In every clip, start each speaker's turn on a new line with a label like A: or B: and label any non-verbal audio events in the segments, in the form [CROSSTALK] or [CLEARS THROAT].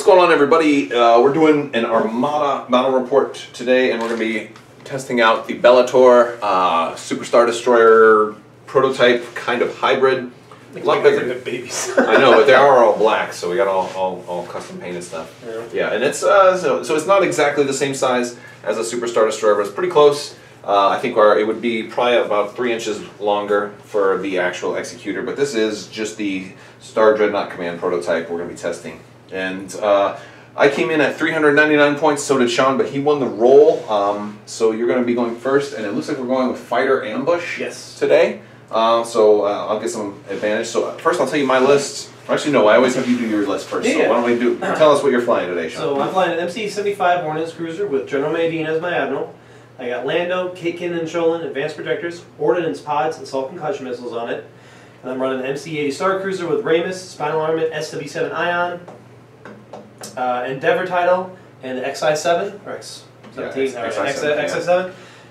A: What's going on, everybody? Uh, we're doing an Armada battle report today, and we're going to be testing out the Bellator uh, Superstar Destroyer prototype kind of hybrid. A lot bigger.
B: than babies.
A: I know, but they [LAUGHS] are all black, so we got all, all, all custom painted stuff.
B: Yeah.
A: Yeah, and it's uh, so, so it's not exactly the same size as a Superstar Destroyer, but it's pretty close. Uh, I think our, it would be probably about three inches longer for the actual executor, but this is just the Star Dreadnought Command prototype we're going to be testing. And uh, I came in at 399 points, so did Sean, but he won the roll. Um, so you're going to be going first, and it looks like we're going with Fighter Ambush
B: Yes.
A: today. Uh, so uh, I'll get some advantage. So uh, first I'll tell you my list. Actually, no, I always have you do your list first. So
B: Yeah.
A: why don't we do? Tell us what you're flying today, Sean.
B: So I'm flying an MC-75 Ordnance cruiser with General Medina as my admiral. I got Lando, Kitkin, and Sholin advanced projectors, ordnance pods, and assault concussion missiles on it. And I'm running an MC-80 Star Cruiser with Raymus, Spinal Armament, SW-7 Ion, uh, Endeavor title, and the XI-7 or X-17,
A: Yeah,
B: all right,
A: XI-7, yeah.
B: XI-7.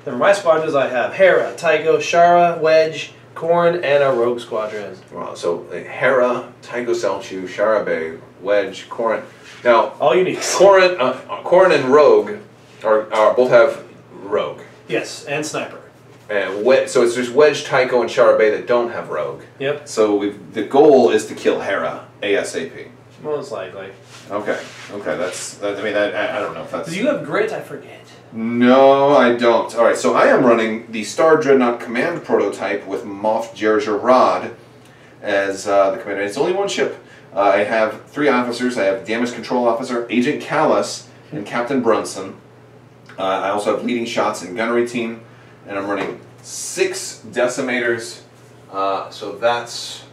B: Then for my squadrons, I have Hera, Tycho, Shara, Wedge, Corran, and a Rogue Squadron.
A: Wow, so uh, Hera, Tycho Celchu, Sharabe, Wedge, Corran. Now,
B: All unique.
A: Corran, uh, Corran and Rogue are, are both have Rogue.
B: Yes, and Sniper.
A: And so it's just Wedge, Tycho, and Shara Bey that don't have Rogue.
B: Yep,
A: So we've, the goal is to kill Hera ASAP.
B: most likely.
A: Okay, okay, that's, that, I mean, that, I, I don't know if that's...
B: Do you have grit? I forget.
A: No, I don't. All right, so I am running the Star Dreadnought Command prototype with Moff Jerjerrod as uh, the commander. It's only one ship. Uh, I have three officers. I have Damage Control Officer, Agent Kallus, and Captain Brunson. Uh, I also have leading shots and gunnery team, and I'm running six decimators. Uh, so that's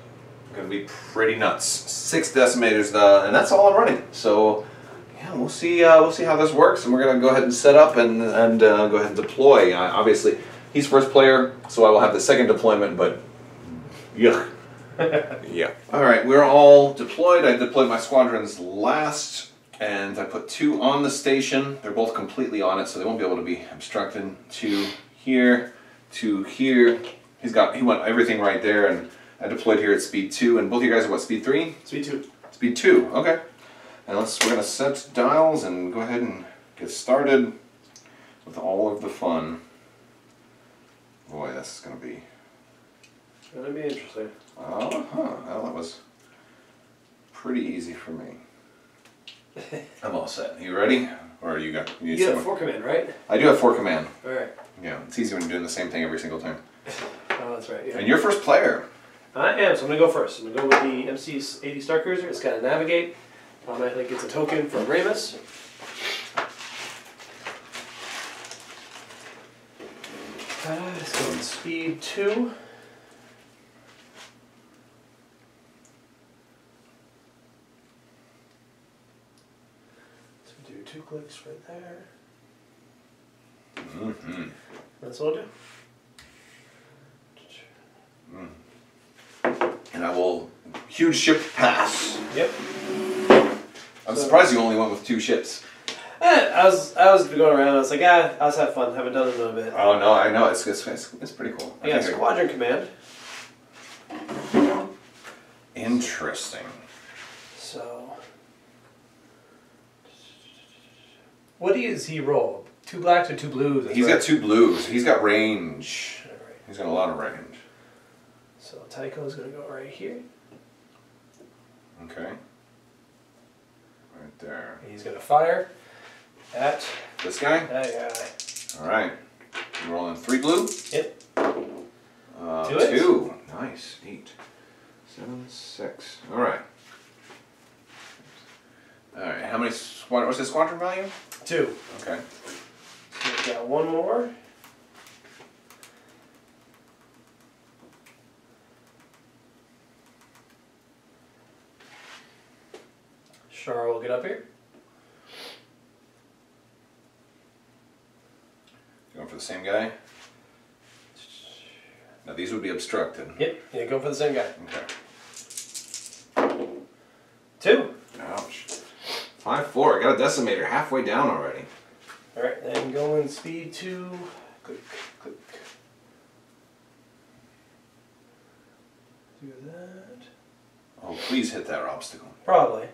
A: going to be pretty nuts. Six decimators, uh, and that's all I'm running. So yeah, we'll see. Uh, we'll see how this works, and we're gonna go ahead and set up and and uh, go ahead and deploy. Uh, obviously, he's first player, so I will have the second deployment. But yeah, [LAUGHS] yeah. All right, we're all deployed. I deployed my squadrons last, and I put two on the station. They're both completely on it, so they won't be able to be obstructed. Two here, two here. He's got he went everything right there, and I deployed here at speed two. And both of you guys are what speed three?
B: Speed two.
A: Speed two, okay. And let's we're gonna set dials and go ahead and get started with all of the fun. Boy, this is gonna be
B: Gonna be interesting.
A: oh huh. Well that was pretty easy for me. [LAUGHS] I'm all set. You ready? Or you got you need
B: You have
A: some-
B: four command, right?
A: I do have four command.
B: Alright.
A: Yeah, it's easy when you're doing the same thing every single time. [LAUGHS]
B: Oh, that's right. Yeah.
A: And you're first player.
B: I am, so I'm gonna go first. I'm gonna go with the MC-80 Star Cruiser. It's got a navigate. I think it's a token from Raymus. Uh, let's go with speed two. So do two clicks right there.
A: Mm-hmm.
B: That's all I'll do.
A: And I will huge ship pass.
B: Yep.
A: I'm
B: So-
A: surprised you only went with two ships.
B: Eh, I was I was going around. I was like, ah, I was have fun. Haven't done it in a bit.
A: Oh no, I know it's it's, it's, it's pretty cool. I
B: I got
A: think I-
B: Squadron Command.
A: Interesting.
B: So, what does he roll? Two blacks or two blues?
A: He's
B: right.
A: got two blues. He's got range.
B: Right.
A: He's got a lot of range.
B: So is gonna go right here.
A: Okay. Right there.
B: He's gonna fire at
A: This guy.
B: that guy.
A: All right. You rolling three blue.
B: Yep.
A: Uh,
B: it.
A: Two. Nice. Eight. Seven. Six. All right. All right. How many squadron? What's the squadron value?
B: Two.
A: Okay.
B: So we've got one more. Char will get up here.
A: Going for the same guy. Now these would be obstructed.
B: Yep. Yeah, go for the same guy.
A: Okay.
B: Two.
A: Ouch. Five four. I got a decimator halfway down already.
B: All right, then going speed two. Click, click. Do that.
A: Oh, please hit that obstacle.
B: Probably.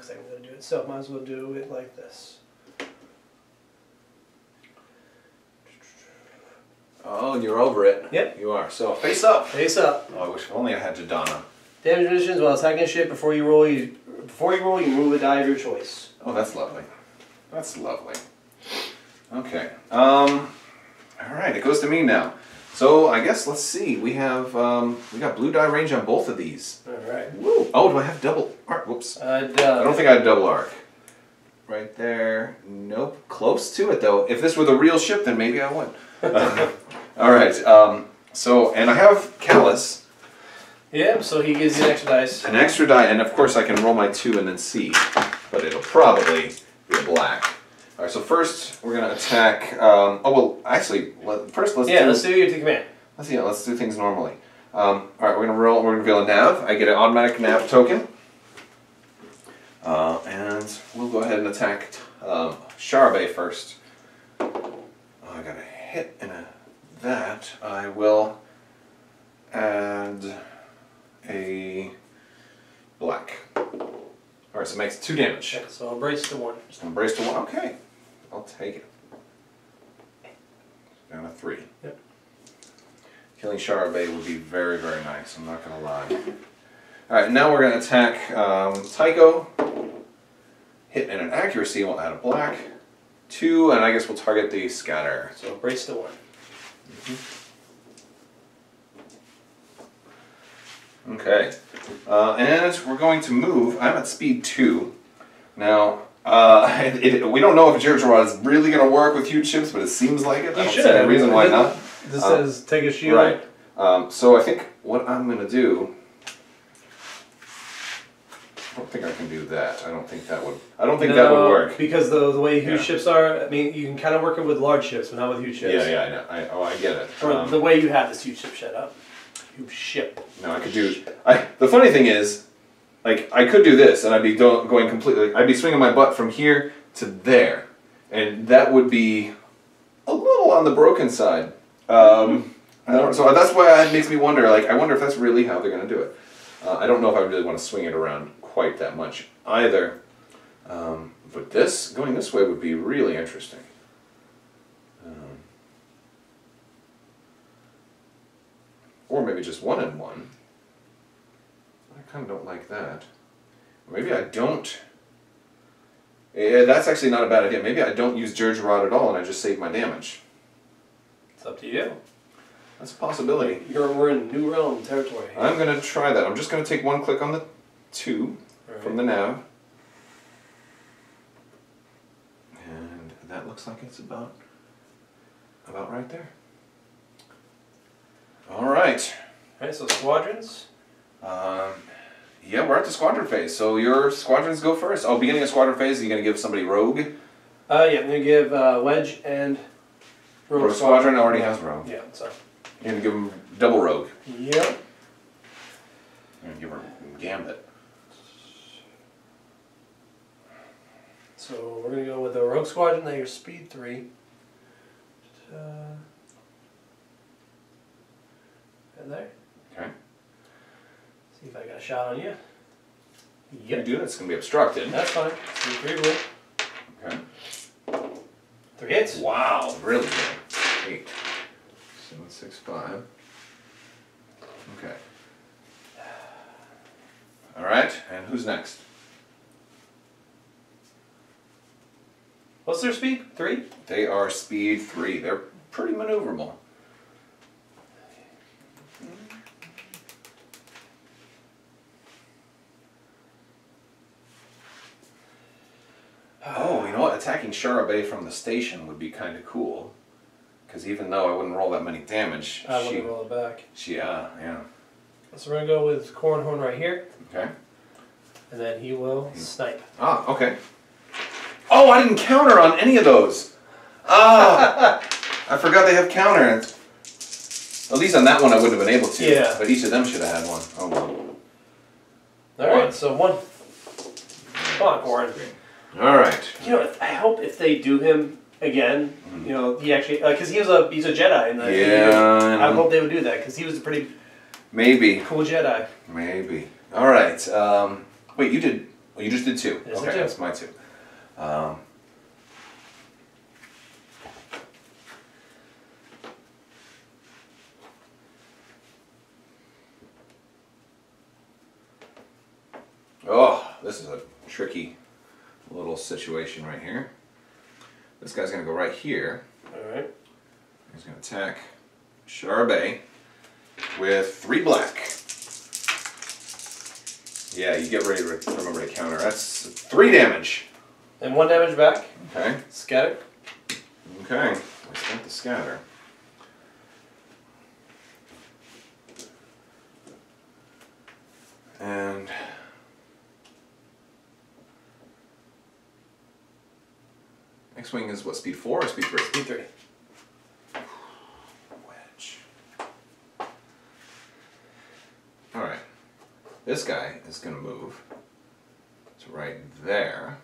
B: Looks like I'm going to do it. So might as well do it like this.
A: Oh, and you're over it.
B: Yep.
A: You are. So face up.
B: Face up.
A: Oh, I wish only I had Jadana.
B: Damage conditions while attacking ship before you roll you before you roll you move a die of your choice.
A: Oh, that's lovely. That's lovely. Okay. Um. All right. It goes to me now. So I guess let's see. We have um, we got blue die range on both of these.
B: Alright.
A: Woo. Oh, do I have double arc? Whoops.
B: Uh,
A: I don't think I have double arc. Right there. Nope. Close to it though. If this were the real ship, then maybe I would. [LAUGHS] [LAUGHS] all right. Um. So and I have Kallus.
B: Yeah, so he gives you an extra dice.
A: An extra die, and of course I can roll my two and then see, but it'll probably be a black. All right, so first we're gonna attack. Um, oh well, actually, let, first let's
B: Yeah,
A: do.
B: let's do your command.
A: let's yeah, let's do things normally. Um, all right, we're gonna roll. We're gonna reveal a nav. I get an automatic nav token, uh, and we'll go ahead and attack um, Shara Bey first. Oh, I got a hit and a that. I will add a black. Alright, so it makes two damage.
B: Okay, so I'll brace to one.
A: Just gonna brace to one. Okay. I'll take it. Down a three.
B: Yep.
A: Killing Shara Bey would be very, very nice, I'm not gonna lie. Alright, now we're gonna attack um, Tycho. Hit and an accuracy, we'll add a black. Two, and I guess we'll target the scatter.
B: So brace the one.
A: Okay. Uh, and we're going to move. I'm at speed two. Now, uh, [LAUGHS] it, it- we don't know if Jerjerrod is really going to work with huge ships, but it seems like it. I don't see any reason why not.
B: This
A: Uh,
B: says take a shield.
A: Right. Um, so I think what I'm going to do. I don't think I can do that. I don't think that would. I don't think that would work.
B: Because the, the way huge
A: Yeah.
B: ships are, I mean, you can kind of work it with large ships, but not with huge ships.
A: Yeah, yeah, I know. I, oh, I get it.
B: Or
A: Um,
B: the way you have this huge ship set up. Huge ship.
A: No, I could do. I the funny thing is, like I could do this, and I'd be going completely. I'd be swinging my butt from here to there, and that would be a little on the broken side. Um, I don't, so that's why it makes me wonder. Like I wonder if that's really how they're going to do it. Uh, I don't know if I really want to swing it around quite that much either. Um, but this going this way would be really interesting. Um, or maybe just one and one. I kind of don't like that. Maybe I don't. Yeah, that's actually not a bad idea. Maybe I don't use Jerjerrod at all and I just save my damage.
B: It's up to you.
A: That's a possibility.
B: You're, we're in new realm territory.
A: I'm going to try that. I'm just going to take one click on the two
B: Alright.
A: from the nav. And that looks like it's about about right there. All right.
B: Alright, so squadrons.
A: Um, yeah, we're at the squadron phase. So your squadrons go first. Oh, beginning of squadron phase, are you going to give somebody rogue?
B: Uh, yeah, I'm gonna give uh, Wedge and Rogue,
A: Rogue Squadron already has rogue.
B: Yeah, so.
A: You're going to give them double rogue.
B: Yep.
A: You're going to give her gambit.
B: So we're gonna go with the Rogue Squadron. Now your speed three. Uh, and there. See if I got a shot on you. Yep.
A: You do it's going to be obstructed.
B: That's fine. Speed three rule.
A: Okay.
B: Three hits.
A: Wow, really good. Eight. Seven, six, five. Okay. All right, and who's next?
B: What's their speed? Three.
A: They are speed three. They're pretty maneuverable. Oh, what? Attacking Shara Bey from the station would be kind of cool. Because even though I wouldn't roll that many damage,
B: I
A: she,
B: to roll it back.
A: she, uh, yeah.
B: So we're gonna go with Corran Horn right here,
A: Okay.
B: and then he will snipe.
A: Ah, okay. Oh, I didn't counter on any of those. Ah, I forgot they have counter. At least on that one I wouldn't have been able to.
B: Yeah.
A: But each of them should have had one. Oh well.
B: All right,
A: One.
B: so one. Come on, Corn.
A: All right.
B: You know, I hope if they do him again, you know, he actually because he was a he's a Jedi in the.
A: Yeah, I
B: I hope they would do that because he was a pretty
A: Maybe.
B: cool Jedi.
A: Maybe. All right. Um, wait, you did. Oh, you just did two.
B: Yes,
A: okay, that's my two. Um, oh, this is a tricky little situation right here. This guy's gonna go right here.
B: Alright.
A: He's gonna attack Shara Bey with three black. Yeah, you get ready to remember to counter. That's three damage.
B: And one damage back.
A: Okay.
B: Scatter.
A: Okay. I spent the scatter. And X Wing is what, speed four or speed three?
B: Speed three. [SIGHS]
A: Wedge. Alright. This guy is going to move to right there.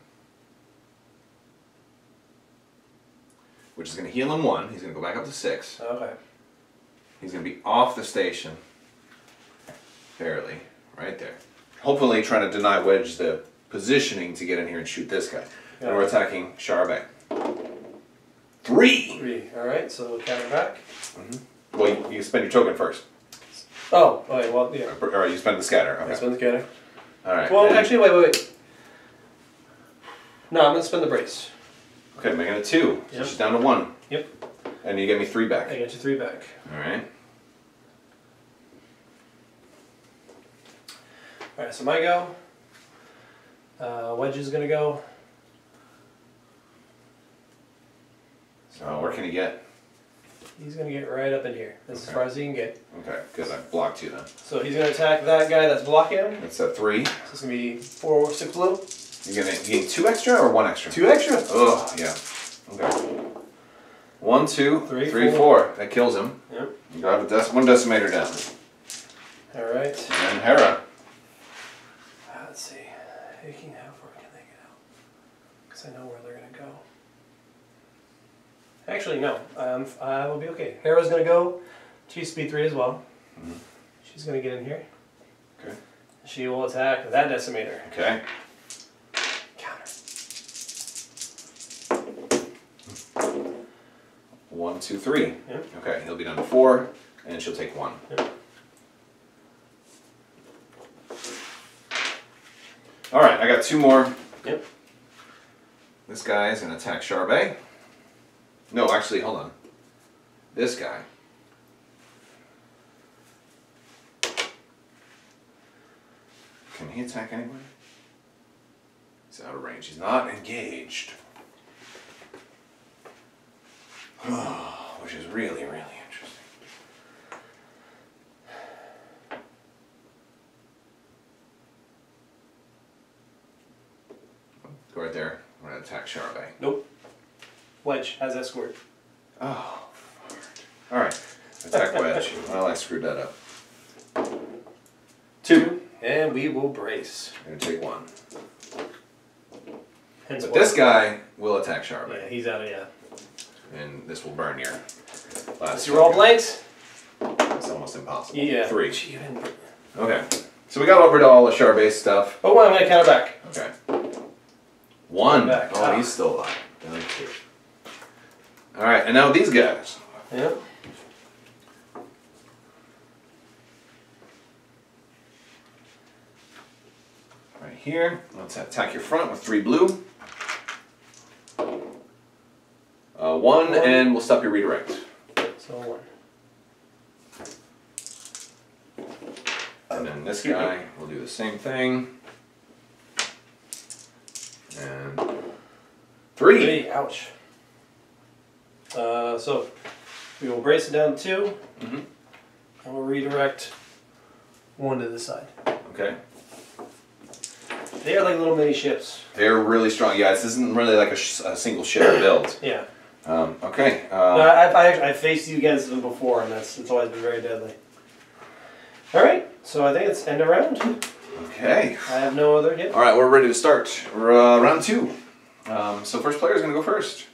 A: Which is going to heal him one. He's going to go back up to six.
B: Okay.
A: He's going to be off the station. Barely. Right there. Hopefully trying to deny Wedge the positioning to get in here and shoot this guy. And we're attacking Shara Bey. Three!
B: Three. Alright, so we'll counter back.
A: Well, you, you spend your token first.
B: Oh, okay, well, yeah.
A: Alright, you spend the scatter.
B: I
A: Okay.
B: spin the counter.
A: Alright.
B: Well,
A: and-
B: actually, wait, wait, wait. No, I'm gonna spend the brace.
A: Okay, I'm making it two. So
B: Yep.
A: she's down to one.
B: Yep.
A: And you get me three back.
B: I get you three back.
A: Alright.
B: Alright, so my go. Uh, Wedge is gonna go.
A: So where can he get?
B: He's gonna get right up in here. That's as far as he can get.
A: Okay, good. I blocked you then.
B: So he's gonna attack that guy that's blocking him.
A: It's a three.
B: So it's gonna be four or six blue.
A: You're gonna you gain two extra or one extra?
B: Two extra.
A: Oh, yeah. Okay. One, two,
B: Three,
A: three,
B: four.
A: four. That kills him.
B: Yep.
A: You got a dec- one decimator down.
B: Alright.
A: And Hera.
B: Uh, let's see. How far can they get out? Because I know where they're gonna go. Actually, no. Um, I will be okay. Hera's gonna go. She's speed three as well.
A: Mhm.
B: She's gonna get in here.
A: Okay.
B: She will attack that decimator.
A: Okay.
B: Counter.
A: One, two, three.
B: Yep.
A: Okay, he'll be down to four, and she'll take one.
B: Yep.
A: All right, I got two more.
B: Yep.
A: This guy is gonna attack Shara Bey. No, actually, hold on. This guy. Can he attack anyone? He's out of range. He's not engaged. [SIGHS] Which is really, really interesting. Go right there. I'm gonna attack Shara Bey.
B: Nope. Wedge has escort.
A: Oh. All right. Attack wedge. [LAUGHS] well, I screwed that up. Two.
B: And we will brace.
A: I'm gonna take one.
B: Hence
A: But
B: why-
A: this guy will attack Shara Bey,
B: Yeah, he's out of yeah.
A: and this will burn your last.
B: You roll blanks?
A: It's almost impossible.
B: Yeah.
A: Three.
B: Gee,
A: Okay. So we got over to all the Shara Bey stuff.
B: Oh, well, I'm gonna count it back.
A: Okay. One.
B: Back.
A: Oh,
B: Ah.
A: he's still alive. Okay. All right, and now these guys.
B: Yep.
A: Right here. Let's attack your front with three blue. Uh, one,
B: One.
A: and we'll stop your redirect.
B: So one.
A: And then this guy will do the same thing. And three.
B: Three. Ouch. Uh, so we will brace it down to 2
A: Mhm.
B: and we'll redirect one to the side.
A: Okay.
B: They are like little mini ships.
A: They're really strong. Yeah, this isn't really like a, sh- a single ship build. [COUGHS]
B: Yeah.
A: Um, okay.
B: No,
A: Um,
B: I, I, I faced you against them before, and that's it's always been very deadly. All right. So I think it's end of round.
A: okay.
B: I have no other. Yep.
A: All right, we're ready to start. Uh, round two. Um, so first player is going to go first.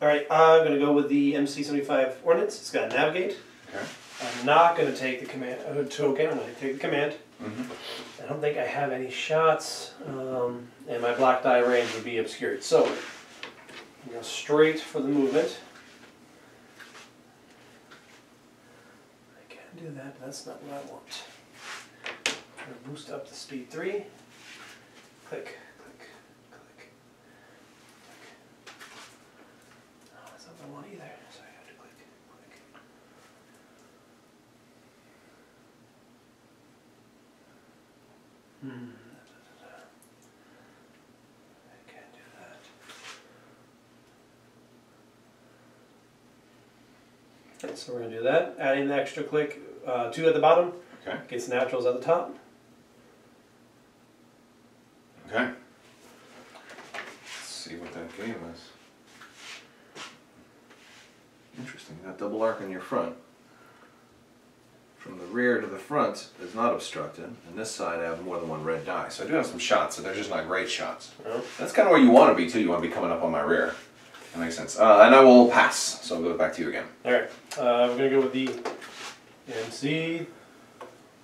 B: All right. I'm gonna go with the MC75 ordnance. It's got navigate.
A: Okay.
B: I'm not gonna take the command uh, token. I'm gonna take the command. I don't think I have any shots, um, and my black die range would be obscured. So, I'm go straight for the movement. I can do that, but that's not what I want. Try to boost up to speed three. Click, click, click, click. Oh, that's not what I want either, so I have to click, click. Hmm. I can't do that. Okay, so we're gonna do that. Adding the extra click, uh, two at the bottom,
A: Okay.
B: gets naturals at the top.
A: Okay. Let's see what that game is. Interesting. That double arc in your front. Rear to the front is not obstructed, and this side I have more than one red die. So I do have some shots, so they're just not great shots.
B: Oh,
A: That's kind of where you want to be too. You want to be coming up on my rear. That makes sense. Uh, and I will pass, so I'll go back to you again.
B: All right, uh, we're gonna go with the MC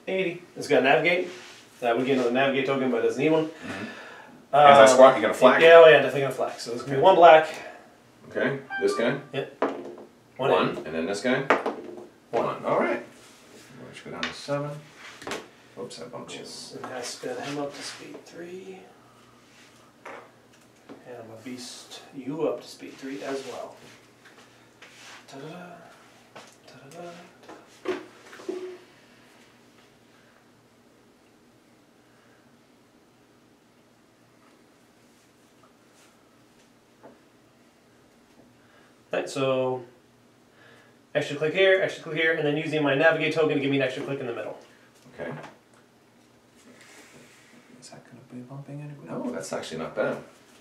B: 80. It's got navigate. That would get another navigate token, but it doesn't need one. Uh,
A: Anti-squawk, you got a flag?
B: Yeah, oh yeah, definitely got a flag. So it's gonna be one black,
A: Okay. This guy.
B: one,
A: One.
B: in.
A: And then this guy.
B: One.
A: All right. Go down to seven. Oops, I bumped you.
B: And spin him up to speed three. And I'm gonna beast you up to speed three as well. Ta-da-da, ta-da-da, ta-da. Right, so extra click here, extra click here, and then using my navigate token to give me an extra click in the middle.
A: Okay. Is that going to be bumping anyone? No, that's actually not bad.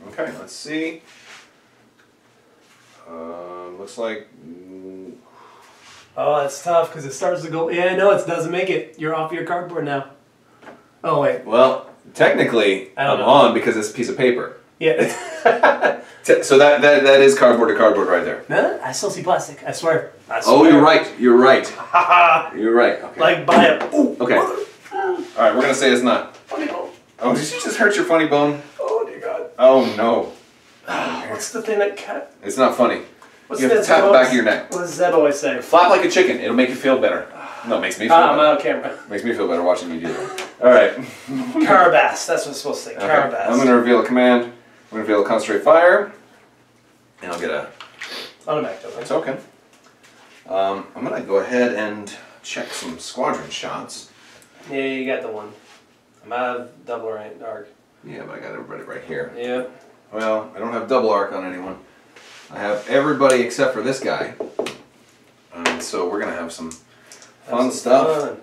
A: Okay, let's see. Um, looks like. mm,
B: Oh, that's tough because it starts to go. Yeah, no, it doesn't make it. You're off your cardboard now. Oh wait,
A: Well, technically, I'm
B: know.
A: on because it's a piece of paper.
B: Yeah. [LAUGHS]
A: So that, that that is cardboard to cardboard right there.
B: no, I still see plastic. I swear. I swear.
A: Oh, you're right. You're right. [LAUGHS] You're right. Okay.
B: like buy it. Ooh.
A: Okay. All right, we're gonna say it's not.
B: Funny bone.
A: Oh, did you just hurt your funny bone?
B: Oh dear God.
A: Oh no, [SIGHS]
B: What's the thing that cat?
A: it's not funny.
B: What's
A: You have to tap the back of your neck.
B: What does Zeb always say?
A: Flap like a chicken. It'll make you feel better. [SIGHS] No, it makes me feel
B: ah, I'm
A: better.
B: out of camera. [LAUGHS]
A: Makes me feel better watching you do that. All right.
B: Karabast. That's what it's supposed to say.
A: Okay.
B: Karabast.
A: I'm going to reveal a command. I'm going to reveal a concentrate fire. And I'll get a
B: Automatic token.
A: token. Um, I'm going to go ahead and check some squadron shots.
B: Yeah, you got the one. I'm out of double rank dark.
A: Yeah, but I got everybody right here.
B: Yeah.
A: Well, I don't have double arc on anyone. I have everybody except for this guy. Um, so we're going to have some fun
B: Have some
A: stuff.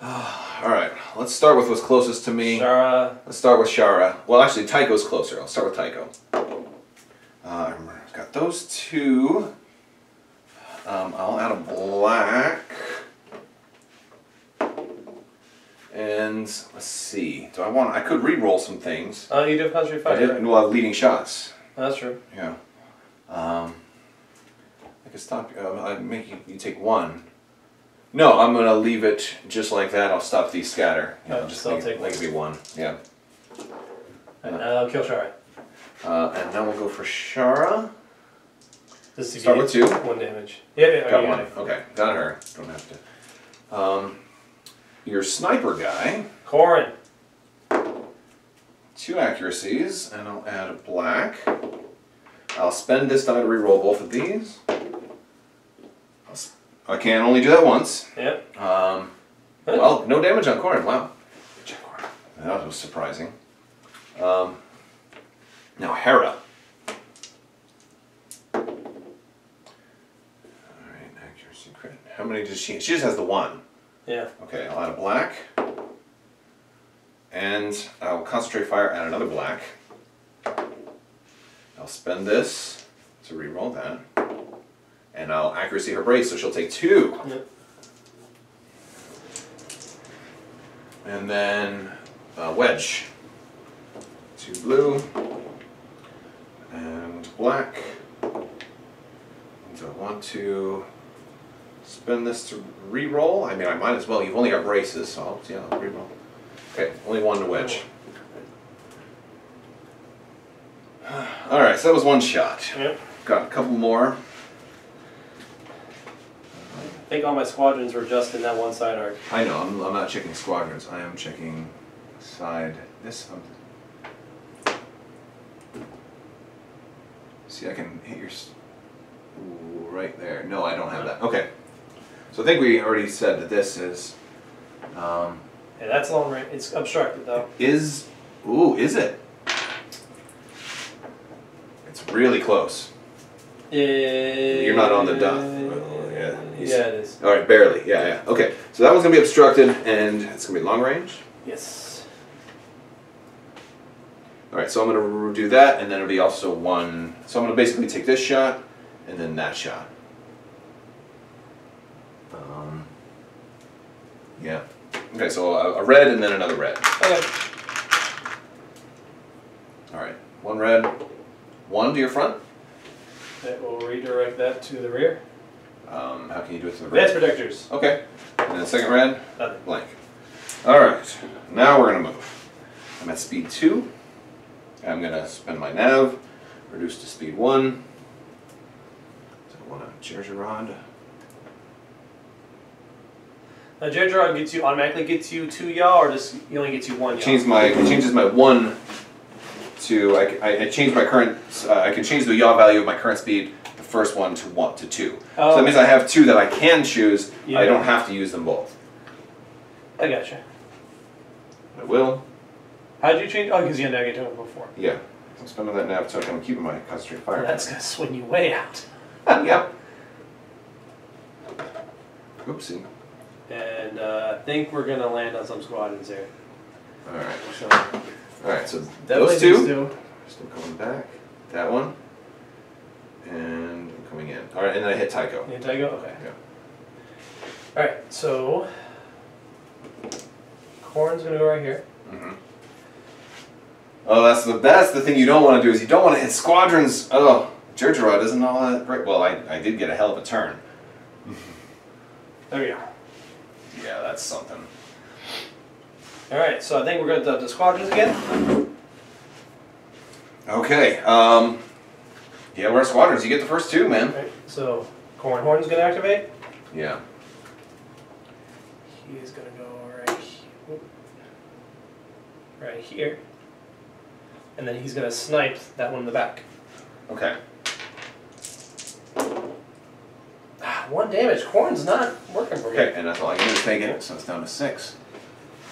B: fun.
A: All right, let's start with what's closest to me.
B: Shara.
A: Let's start with Shara. Well, actually, Tycho's closer. I'll start with Tycho. Uh, I've got those two. Um, I'll add a black. And let's see. Do I want? I could re-roll some things.
B: Oh, you do have country
A: I
B: fighter.
A: did. Well, leading shots.
B: That's true.
A: Yeah. Um, I could stop. Uh, I'd make you, you take one. No, I'm gonna leave it just like that. I'll stop the scatter. You know,
B: Oh,
A: just
B: so
A: make,
B: take
A: make it be one. Yeah.
B: And uh, kill Shara.
A: Uh, and then we'll go for Shara.
B: Just to
A: Start with two?
B: One damage. Yeah, yeah,
A: Got one. Okay, got her. Don't have to. Um, your sniper guy,
B: Corran.
A: two accuracies, and I'll add a black. I'll spend this die to reroll both of these. I can only do that once.
B: Yep.
A: Um, well, no damage on Corran. Wow. Good job, Corran. That was surprising. Um, now Hera. All right, accuracy crit. How many does she? She just has the one.
B: Yeah.
A: Okay, I'll add a black. And I'll concentrate fire, add another black. I'll spend this to reroll that. And I'll accuracy her brace, so she'll take two.
B: Yep.
A: And then uh, wedge. Two blue. And black. And I want to spend this to re-roll. I mean, I might as well. You've only got braces, so I'll, yeah, I'll re-roll. Okay, only one to wedge. [SIGHS] All right, so that was one shot.
B: Yep.
A: Got a couple more.
B: I think all my squadrons were just in that one side arc.
A: I know. I'm, I'm not checking squadrons. I am checking side. This. Um, see, I can hit your. right there. No, I don't have that. Okay. So I think we already said that this is. Um,
B: Yeah, that's long range. It's obstructed though.
A: is. Ooh, is it? It's really close.
B: You're
A: not on the dot. Yeah.
B: It is.
A: All right, barely. Yeah, yeah. Okay. So that one's gonna be obstructed, and it's gonna be long range.
B: Yes.
A: All right, so I'm gonna do that, and then it'll be also one. So I'm gonna basically take this shot, and then that shot. Um, yeah. Okay, so a, a red and then another red.
B: Okay.
A: All right, one red, one to your front.
B: That will redirect that to the rear.
A: Um, how can you do it to the
B: Advanced projectors.
A: Okay, and then second red,
B: Nothing.
A: blank. All right, now we're gonna move. I'm at speed two. I'm gonna spend my nav, reduce to speed one. So I want to charge a rod.
B: Now, Jared gets you automatically gets you two yaw, or just he only gets you one yaw.
A: Change my it changes my one to I, I, I change my current uh, I can change the yaw value of my current speed the first one to one to two.
B: Oh,
A: so that means I have two that I can choose.
B: Yeah.
A: I don't have to use them both.
B: I gotcha.
A: I will.
B: How'd you change? Oh, because you had negative two before.
A: Yeah. I'm spending that nav so I'm keeping my concentrated fire.
B: That's gonna swing you way out. [LAUGHS]
A: yep. Oopsie.
B: And uh, I think we're gonna land on some squadrons there.
A: All right.
B: So
A: All right. So those two. Still coming back. That one. And I'm coming in. All right, and then I hit Tycho.
B: You take go? Okay.
A: Yeah.
B: All right. So corn's gonna go right here.
A: hmm Oh, that's the that's the thing you don't want to do is you don't want to hit squadrons. Oh, Jerjerrod isn't all that great. Well, I, I did get a hell of a turn. [LAUGHS]
B: There we go.
A: Yeah, that's something.
B: All right. So I think we're gonna do the squadrons again.
A: Okay. Um. Yeah, we're squadrons. You get the first two, man.
B: right. So Corran Horn's gonna activate.
A: Yeah.
B: He's gonna go right, here. right here, and then he's gonna snipe that one in the back.
A: Okay.
B: Ah, One damage. Corn's not working for me.
A: Okay, and that's all I can do is take it. So it's down to six.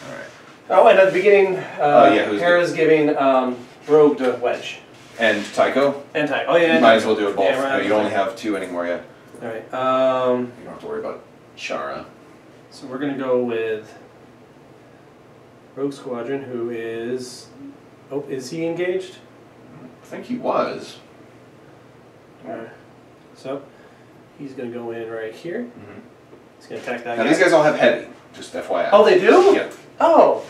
A: All right.
B: Oh, and at the beginning, uh,
A: Oh, yeah,
B: Hera's giving um, Rogue to Wedge.
A: And Tycho.
B: And Ty. Oh, yeah.
A: You might as well do it both.
B: Yeah, right.
A: You only have two anymore yet.
B: All right. Um,
A: You don't have to worry about Shara.
B: so we're going to go with Rogue Squadron, who is. Oh, is he engaged?
A: I think he was.
B: Alright. So, he's going to go in right here. Mm -hmm. He's going to attack that
A: Now
B: guy.
A: these guys all have heavy. Just FYI.
B: Oh, they do?
A: Yeah.
B: Oh!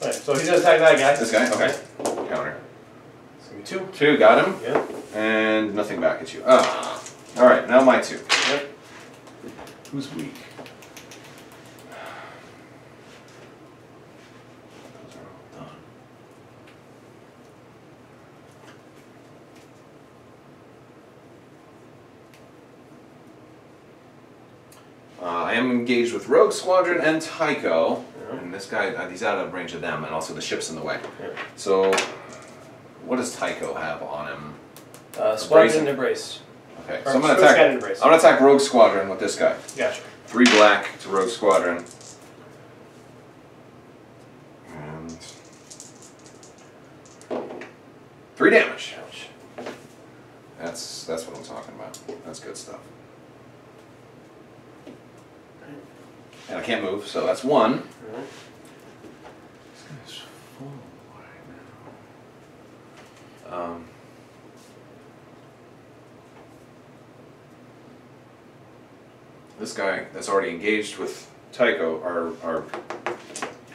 B: Alright, so he's going to attack that guy.
A: This guy. Okay. Counter.
B: It's going to be two.
A: Two. Got him.
B: Yeah.
A: And nothing back at you. Ah. All right. Now my two.
B: Yep.
A: Who's weak? Those are all done. Uh, I am engaged with Rogue Squadron and Tycho,
B: Yeah.
A: and this guy, uh, he's out of range of them, and also the ship's in the way.
B: Yeah.
A: So, what does Tycho have on him?
B: Uh, Squadron
A: Embracing.
B: Embrace.
A: Okay,
B: Or
A: so I'm gonna attack. I'm gonna attack Rogue Squadron with this guy.
B: Gotcha.
A: Three black to Rogue Squadron. And three damage.
B: Ouch.
A: That's that's what I'm talking about. That's good stuff. And I can't move, so that's one.
B: Alright.
A: This guy's full right now. Um, this guy that's already engaged with Tycho, our, our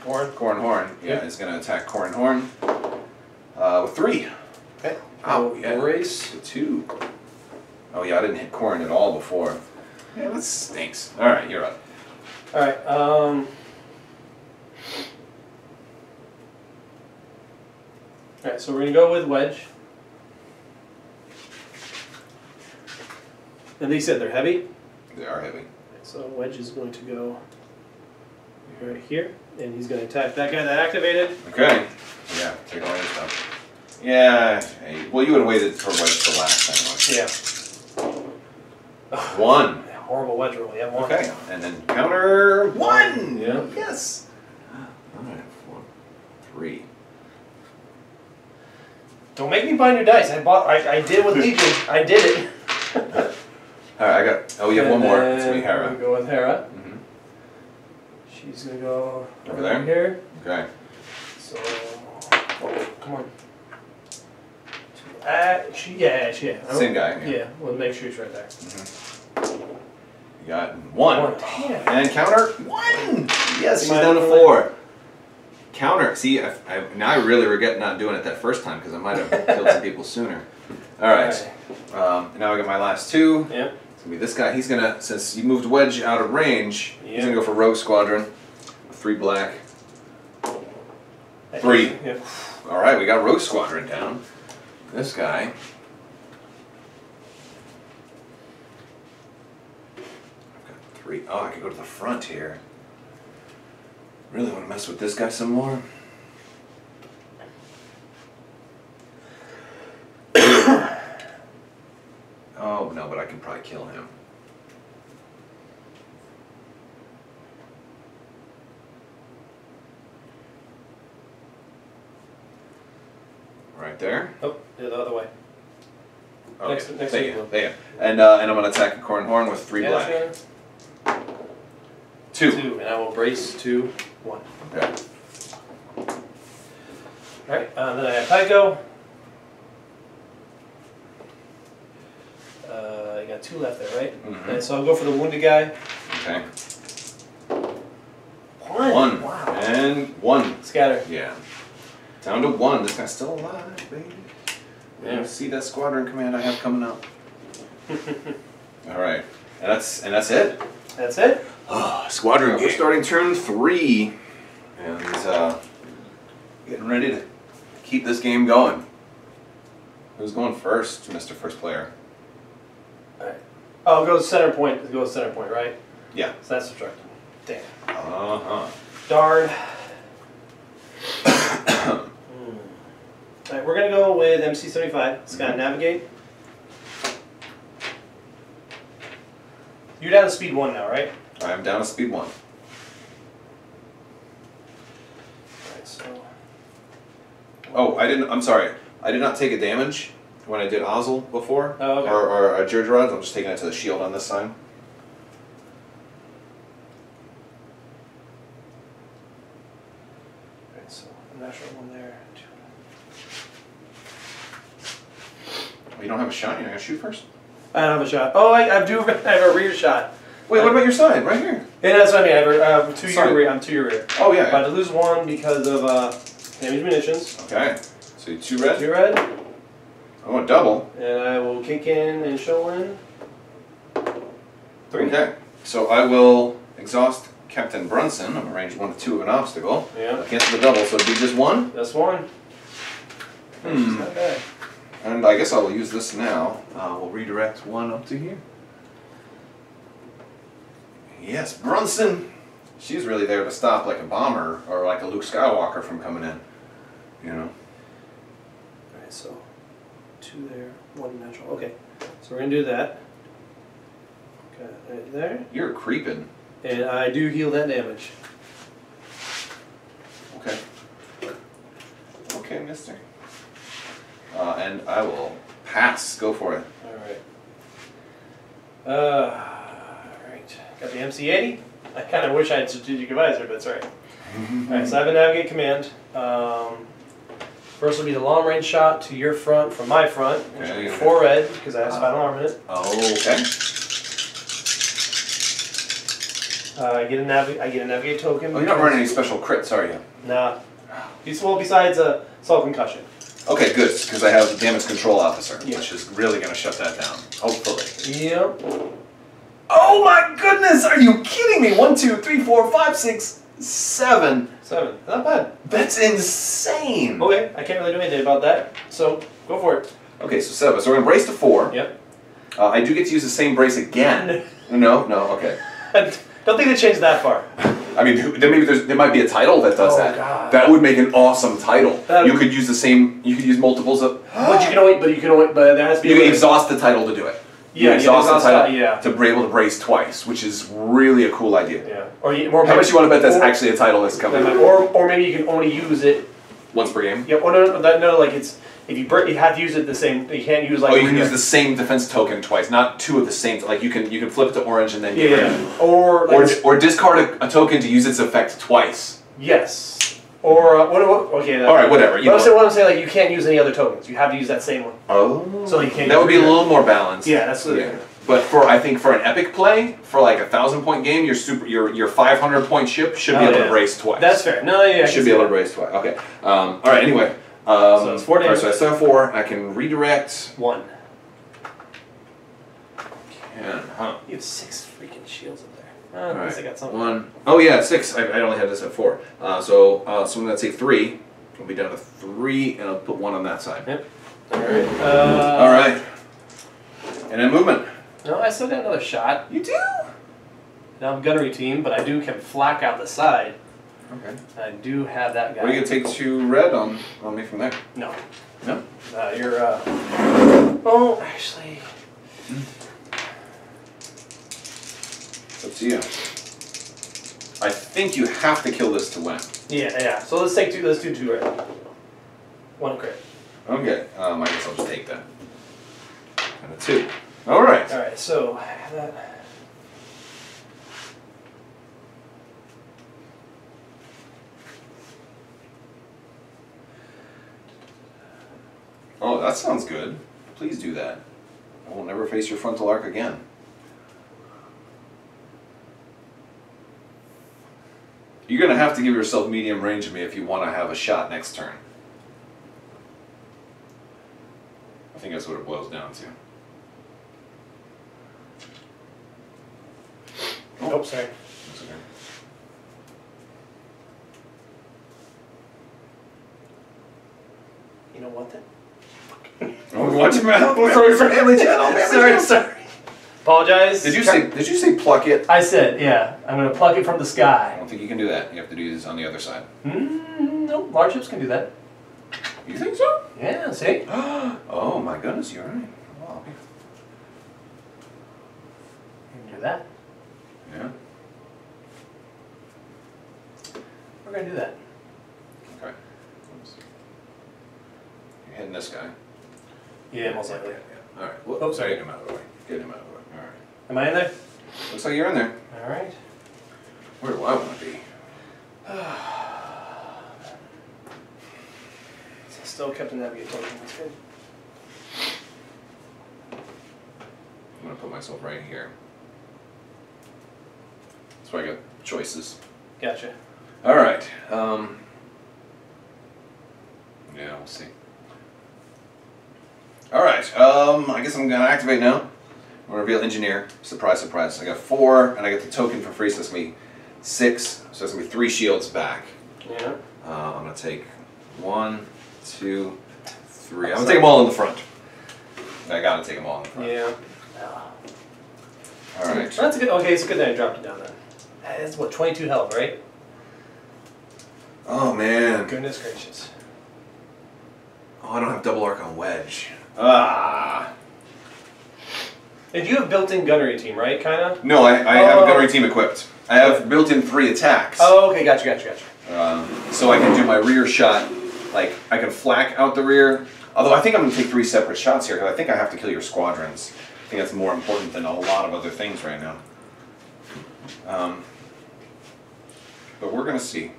B: Corn.
A: Corran Horn, yeah,
B: Yeah.
A: is going to attack Corran Horn uh, with three.
B: Okay.
A: Ow, yeah.
B: Embrace.
A: To two. Oh, yeah, I didn't hit Corn at all before. Yeah, that stinks. All right, you're up.
B: All right. Um. All right. So we're gonna go with wedge. And they said they're heavy.
A: They are heavy.
B: So wedge is going to go right here, and he's going to attack that guy that activated.
A: Okay. Yeah, take all your stuff. Yeah. Hey, well, you would have waited for wedge to last anyway.
B: Yeah.
A: One. [LAUGHS]
B: Horrible wedge roll. Yeah, one.
A: Okay. And then counter one.
B: Yeah.
A: Yes. All right. Four, three.
B: Don't make me buy new dice. I bought. I, I did with Legion. [LAUGHS] I did it. [LAUGHS]
A: All right. I got. Oh, you have one more. It's gonna be
B: And
A: Hera.
B: we'll go with Hera.
A: hmm
B: She's gonna go
A: Over there?
B: here.
A: Okay.
B: So, oh, come on. Uh, she, yeah, she, yeah.
A: Same guy.
B: Yeah.
A: Yeah.
B: we'll make sure she's right there.
A: You got one.
B: One. Damn.
A: And counter one. Yes, she's down to four. Counter. See, I, I, now I really regret not doing it that first time because I might have killed some people sooner. All right. Um, now I got my last two.
B: Yeah.
A: It's gonna be this guy. He's gonna since you moved Wedge out of range. He's gonna go for Rogue Squadron. Three black. Three.
B: Yeah.
A: All right, we got Rogue Squadron down. This guy. I've got three. Oh, I could go to the front here. Really want to mess with this guy some more. [COUGHS] oh no, but I can probably kill him. Right there.
B: Oh, yeah, the other way.
A: Okay.
B: Next- next
A: there, you go. there you go. And uh, and I'm gonna attack a Corran Horn with three
B: Yeah,
A: black. Two.
B: Two, and I will brace two, one.
A: Okay.
B: Alright, uh, then I have Tycho. Uh, I got two left there, right?
A: Mhm.
B: And so I'll go for the wounded guy.
A: Okay.
B: One.
A: One.
B: Wow.
A: And one.
B: Scatter.
A: Yeah. Down to one. This guy's still alive, baby.
B: Yeah.
A: See that squadron command I have coming up. [LAUGHS] All right. And that's and that's it.
B: That's it.
A: Oh, squadron. We're starting turn three, and uh, getting ready to keep this game going. Who's going first, Mr. First Player?
B: Alright. Oh, I'll go to center point. Let's go to center point, right?
A: Yeah.
B: So that's subtracted. Damn.
A: Uh huh.
B: Darn. Hmm. Alright, we're gonna go with MC75. It's gonna navigate. You're down to speed one now, right?
A: I'm down to speed one.
B: Alright, so.
A: Oh, I didn't. I'm sorry. I did not take a damage when I did Ozzel before,
B: Oh, okay.
A: or or uh. I'm just taking it to the shield on this time.
B: Alright, so natural one there.
A: Oh, you don't have a shot. You're not gonna shoot first.
B: I don't have a shot. Oh, I, I do. I [LAUGHS] have a rear shot.
A: Wait, what about your side? Right here.
B: And that's what I mean. I uh, to your
A: Sorry.
B: rear. I'm to your rear.
A: Oh yeah.
B: But I lose one because of uh, damaged munitions.
A: Okay. So you two red.
B: Two red,
A: Oh, a double.
B: and I will kick in and show in. Three.
A: Okay. So I will exhaust Captain Brunson. I'm range one to two of an obstacle.
B: Yeah.
A: Cancel the double, so it'd be just one.
B: That's one.
A: Hmm. And I guess I will use this now. Uh, we'll redirect one up to here. Yes, Brunson. She's really there to stop like a bomber or like a Luke Skywalker from coming in. You know.
B: Alright, so two there, one natural. Okay, so we're gonna do that. Got it right there.
A: You're creeping.
B: And I do heal that damage.
A: Okay. Okay, mister. Uh, and I will pass. Go for it.
B: Alright. Uh, alright. Got the MC80. I kind of wish I had strategic advisor, but it's alright. Alright, so I have a navigate command. Um, first will be the long range shot to your front from my front, which will be four red because I have spinal armament. Oh,
A: okay.
B: Uh, I get a navi- I get a navigate token.
A: Oh, you're not running any special crits, are you?
B: Nah. Well, besides a assault concussion.
A: Okay, good, because I have damage control officer,
B: Yeah.
A: which is really going to shut that down. Hopefully.
B: Yep.
A: Oh my goodness! Are you kidding me? One, two, three, four, five, six, seven.
B: Seven. Not bad.
A: That's insane.
B: Okay, I can't really do anything about that. So go for it.
A: Okay, so seven. So we're gonna brace to four.
B: Yep.
A: Uh, I do get to use the same brace again. [LAUGHS] No, no, okay.
B: I [LAUGHS] don't think they changed that far.
A: I mean, then maybe there's, there might be a title that does
B: Oh,
A: that.
B: God.
A: That would make an awesome title.
B: That'd
A: you could use the same. You could use multiples of. [GASPS]
B: But you can only, but you can only, but there has to be.
A: You can exhaust the title to do it.
B: Yeah,
A: the
B: exhaust
A: title
B: yeah.
A: to be able to brace twice, which is really a cool idea.
B: Yeah. Or you, or
A: How
B: maybe-
A: much you want to bet that's
B: or-
A: actually a title that's coming
B: Or, or maybe you can only use it.
A: once per game?
B: Yeah. Or no, no, no, no, like it's if you you have to use it the same. You can't use like.
A: oh, you can use the same defense token twice, not two of the same. Like you can you can flip it to orange and then
B: Yeah,
A: get rid of
B: yeah. Or like
A: Or, or discard a, a token to use its effect twice.
B: yes. Or uh, what, what? Okay.
A: All right, whatever. You
B: What I'm, saying, what I'm saying, like you can't use any other tokens. You have to use that same one.
A: Oh.
B: So you can't
A: That
B: use
A: would be a little more balanced.
B: Yeah, that's the-
A: yeah. But for I think for an epic play, for like a thousand point game, your super your your five hundred point ship should be
B: Oh,
A: able
B: yeah.
A: to brace twice.
B: That's fair. No, yeah. I can
A: should
B: see
A: be able to
B: that.
A: brace twice. Okay. Um, all right. Anyway. Um,
B: So it's four
A: all right,
B: damage.
A: so I still have four. I can redirect.
B: One.
A: Can huh?
B: You have six freaking shields there. Uh,
A: All
B: at least I got something.
A: One. Oh yeah, six. I, I only had this at four. Uh, so uh, so I'm gonna take three. I'll be down to three, and I'll put one on that side.
B: Yep. All right. Uh,
A: All right. And then movement.
B: No, I still got another shot.
A: You do.
B: Now I'm gunnery team, but I do can flak out the side.
A: Okay.
B: I do have that guy.
A: What are you gonna take two red on on me from there?
B: No.
A: No.
B: Uh, you're. Uh... Oh, actually.
A: It's up to you. I think you have to kill this to win.
B: Yeah, yeah. So let's take two. Let's do two right. One crit.
A: Okay. Um, I guess I'll just take that. And a two. All right.
B: All right. So that.
A: Oh, that sounds good. Please do that. I will never face your frontal arc again. You're gonna have to give yourself medium range of me if you want to have a shot next turn. I think that's what it boils down to.
B: Oh, sorry.
A: That's okay.
B: You know what then?
A: Oh, watch your mouth. Sorry family channel.
B: Sorry,
A: channel.
B: sorry. Apologize.
A: Did you say? Did you say pluck it?
B: I said, yeah. I'm gonna pluck it from the sky.
A: I don't think you can do that. You have to do this on the other side.
B: Mm, no, large ships can do that.
A: You think so?
B: Yeah. See. [GASPS]
A: oh my goodness, you're right. Wow.
B: You can do that.
A: Yeah.
B: We're gonna do that.
A: Okay. Oops. You're hitting this guy.
B: Yeah, most likely.
A: Yeah. All right. Well,
B: Oh,
A: sorry.
B: sorry.
A: Get him out of the way. Get him out of the way.
B: Am I in there?
A: Looks like you're in there.
B: All right.
A: Where do I want to be? [SIGHS]
B: Still kept in navigate token. That's good.
A: I'm gonna put myself right here. That's why I got choices.
B: Gotcha.
A: All right. Um. Yeah, we'll see. All right. Um. I guess I'm gonna activate now. I'm gonna reveal engineer. Surprise, surprise. I got four, and I get the token for free, so it's gonna be six. So that's gonna be three shields back.
B: Yeah.
A: Uh, I'm gonna take one, two, three. I'm gonna take them all in the front. I gotta take them all in the front.
B: Yeah.
A: All right.
B: That's a good. Okay, it's good that I dropped it down then. That's what 22 health, right?
A: Oh man.
B: Goodness gracious.
A: Oh, I don't have double arc on wedge. Ah.
B: And you have built-in gunnery team, right? Kind of.
A: No, I, I have a
B: Oh.
A: gunnery team equipped. I have built-in three attacks.
B: Oh, okay. Gotcha. Gotcha. Gotcha.
A: Um, so I can do my rear shot, like I can flak out the rear. Although I think I'm gonna take three separate shots here because I think I have to kill your squadrons. I think that's more important than a lot of other things right now. Um, but we're gonna see.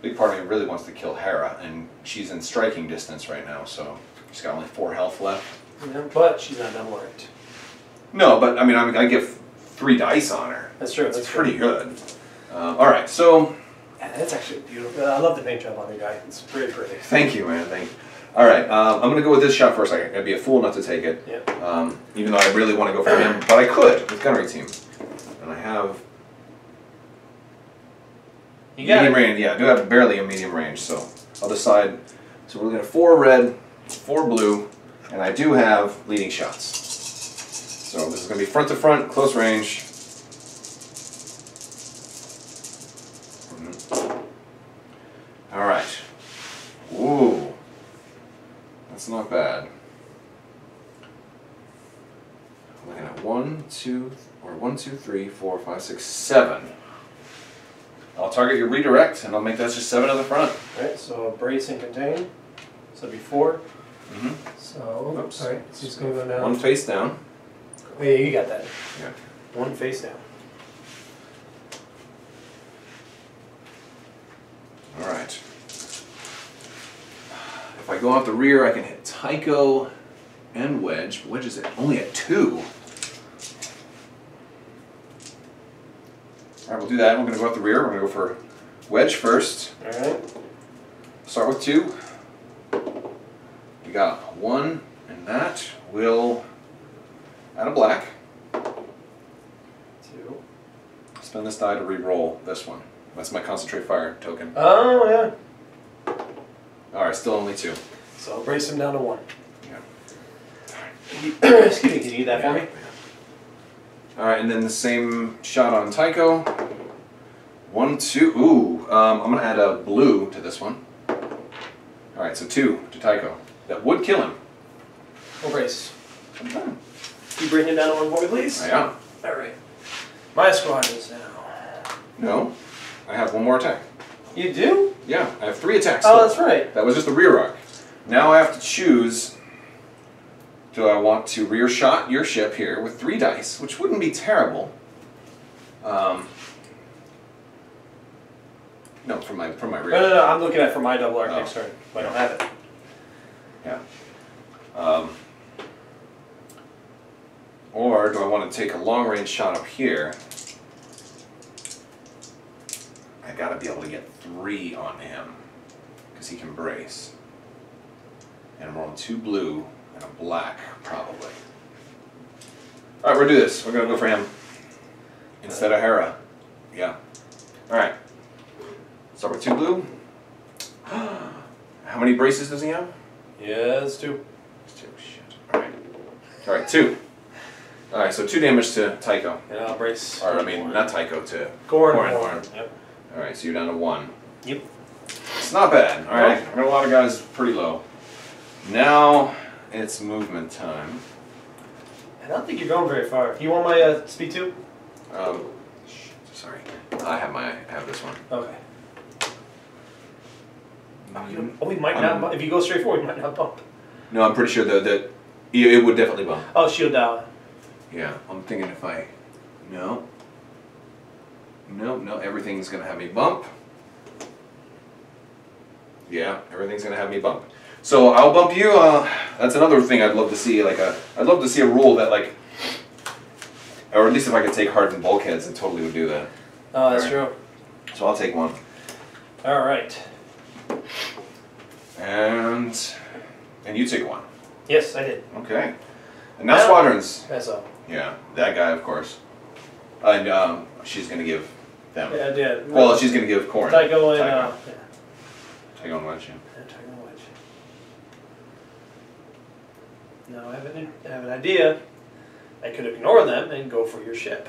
A: Big part of me really wants to kill Hera, and she's in striking distance right now, so she's got only four health left.
B: Yeah, but she's not double arced.
A: No, but I mean, I, I give three dice on her.
B: That's true.
A: That's
B: That's
A: pretty good. Um, all right, so
B: Yeah, that's actually beautiful. I love the paint job on the guy. It's pretty pretty.
A: Thank you, man. Thank you. All right, um, I'm gonna go with this shot first. I, I'd be a fool not to take it.
B: Yep.
A: Um, even though I really want to go for him, but I could with gunnery team, and I have
B: You got
A: medium
B: it.
A: range. Yeah, I do have barely a medium range, so I'll decide. So we're looking at four red, four blue, and I do have leading shots. So this is gonna be front to front, close range. Mhm. All right. Ooh, that's not bad. I'm looking at one, two, or one, two, three, four, five, six, seven. I'll target your redirect, and I'll make that just seven on the front.
B: Alright, so brace and contain. So it'd be four.
A: Mm-hmm.
B: So,
A: Oops.
B: oops, sorry, it's just gonna go down.
A: One face down.
B: Oh, yeah, you got that.
A: Yeah.
B: One face down.
A: All right. If I go out the rear, I can hit Tycho and Wedge. Wedge is at only at two. All right, we'll do that. We're gonna go out the rear. We're gonna go for Wedge first.
B: Alright.
A: Start with two. We got one, and that will add a black.
B: Two.
A: Spend this die to re-roll this one. That's my concentrate fire token.
B: Oh, yeah.
A: All right, still only two.
B: So brace him down to one.
A: Yeah. [COUGHS]
B: Excuse me, can you get that for me?
A: All right, and then the same shot on Tycho. One, two. Ooh, um, I'm gonna add a blue to this one. All right, so two to Tycho. That would kill him.
B: We'll brace. You bring him down to one for me, please?
A: I am.
B: Alright. My squad is now.
A: No, I have one more attack.
B: You do?
A: Yeah, I have three attacks.
B: Oh,
A: still.
B: that's right.
A: That was just the rear arc. Now I have to choose. Do I want to rear shot your ship here with three dice, which wouldn't be terrible. Um, no, from my from my rear.
B: No, no, no, I'm looking at for my double arc
A: Oh.
B: next turn. But I don't have it.
A: Yeah. Um, or do I want to take a long range shot up here? I gotta be able to get three on him because he can brace. And I'm rolling two blue and a black, probably. All right, we're gonna do this. We're gonna go for him instead of Hera. Yeah. All right. Start with two blue. [GASPS] How many braces does he have?
B: Yeah, it's two.
A: Two, shit. Alright. Alright, two. Alright, so two damage to Tycho.
B: And I'll brace.
A: Or, I mean, not Tycho, to.
B: Corran.
A: Corran,
B: Corran.
A: Corran.
B: Yep.
A: Alright, so you're down to one.
B: Yep.
A: It's not bad. Alright, I got a lot of guys pretty low. Now it's movement time.
B: I don't think you're going very far. You want my uh, speed two?
A: Um, sorry. I have my, I have this one.
B: Okay.
A: Mm,
B: Oh, we might
A: Um,
B: not. bump. If you go straight forward, you might not bump.
A: No, I'm pretty sure though that it would definitely bump.
B: Oh, shield down.
A: Yeah, I'm thinking if I, no. No, no, everything's gonna have me bump. Yeah, everything's gonna have me bump. So I'll bump you, uh, that's another thing I'd love to see, like a, I'd love to see a rule that like, or at least if I could take hardened bulkheads, I totally would do that.
B: Oh, that's
A: Alright.
B: true.
A: So I'll take one.
B: All right.
A: And, and you take one.
B: Yes, I did.
A: Okay. And now squadrons.
B: That's all.
A: Yeah, that guy, of course. And um, she's gonna give them.
B: Yeah, did.
A: Well, she's gonna give Corran.
B: Tycho and
A: Tycho.
B: uh, yeah.
A: Tycho and Wedge.
B: Yeah, Tycho and Wedge. Now I have an, I have an idea. I could ignore them and go for your ship.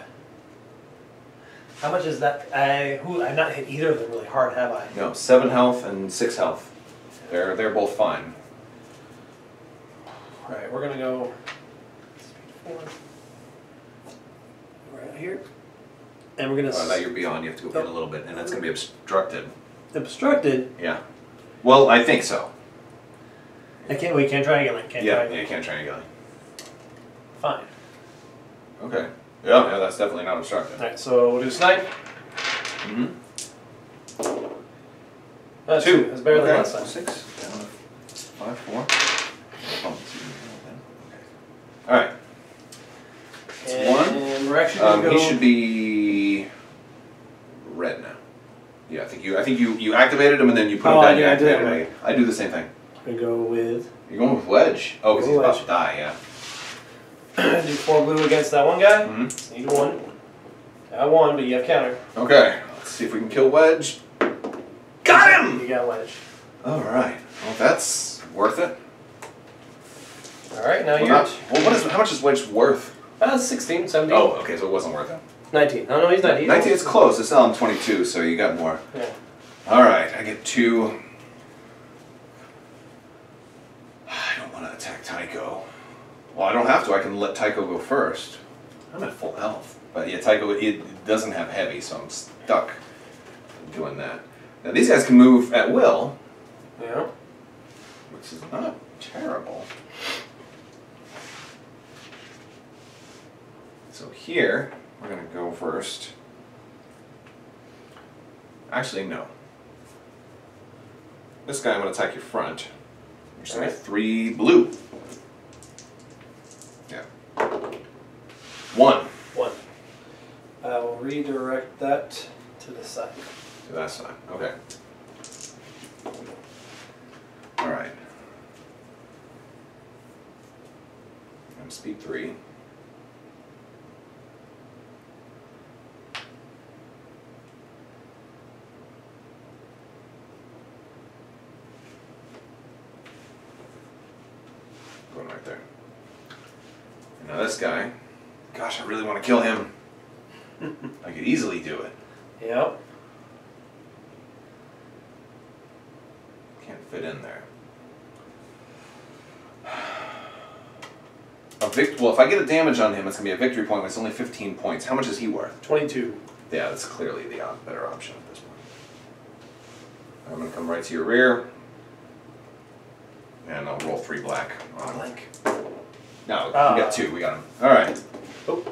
B: How much is that? I who I've not hit either of them really hard, have I?
A: No, seven health and six health. They're they're both fine.
B: All right, we're gonna go. Speed four. Right here, and we're gonna
A: oh,
B: s-
A: that you're beyond. You have to go oh. in a little bit, and that's gonna be obstructed.
B: obstructed.
A: Yeah. Well, I think so.
B: I can't. We can't triangulate. Can't
A: yeah,
B: triangulate.
A: yeah, you can't triangulate.
B: Fine.
A: Okay. Yeah, yeah, that's definitely not obstructed.
B: All right, so we'll do snipe.
A: Mm-hmm.
B: That's
A: Two.
B: That's better
A: okay.
B: than last time.
A: Six. Down to five, four. Oh, two, okay. All right. It's one.
B: And we're actually gonna
A: Um,
B: go.
A: he should be red now. Yeah, I think you. I think you. You activated him and then you put him
B: Oh, I
A: down.
B: did-
A: you
B: I did,
A: activated him. I do the same thing.
B: We go with
A: You're going with wedge. Oh, because he's
B: Go
A: about to die. Yeah. [CLEARS THROAT]
B: do four blue against that one guy.
A: Mhm.
B: Need one. I won, but you have counter.
A: Okay. Let's see if we can kill wedge. Got him.
B: You got wedge.
A: All right. Well, that's worth it.
B: All right, now
A: Well,
B: you're
A: not- well, what is how much is wedge worth?
B: uh, 16, 17,
A: Oh, okay, so it wasn't worth it.
B: 19. No, no, he's not. He's
A: 19 is close. It's on 22, so you got more.
B: Yeah.
A: All right, I get two. [SIGHS] I don't want to attack Tycho. Well, I don't have to. I can let Tycho go first. I'm at full health. But yeah, Tycho, it, doesn't have heavy, so I'm stuck doing that. Now, these guys can move at will,
B: Yeah.
A: which is not terrible. So here, we're going to go first. Actually, no. This guy, I'm going to attack your front. You're saying three blue. One
B: One. I will redirect that to the side.
A: to that side. Okay. All right. And speed three. Going right there. And now this guy, gosh, I really want to kill him. [LAUGHS] I could easily do it.
B: Yep.
A: Can't fit in there. [SIGHS] A vict- well, if I get a damage on him, it's gonna be a victory point. But it's only 15 points. How much is he worth?
B: 22.
A: Yeah, that's clearly the op- better option at this point. I'm gonna come right to your rear, and I'll roll three black on him. No,
B: Ah.
A: we got two. We got them. All right.
B: Oh.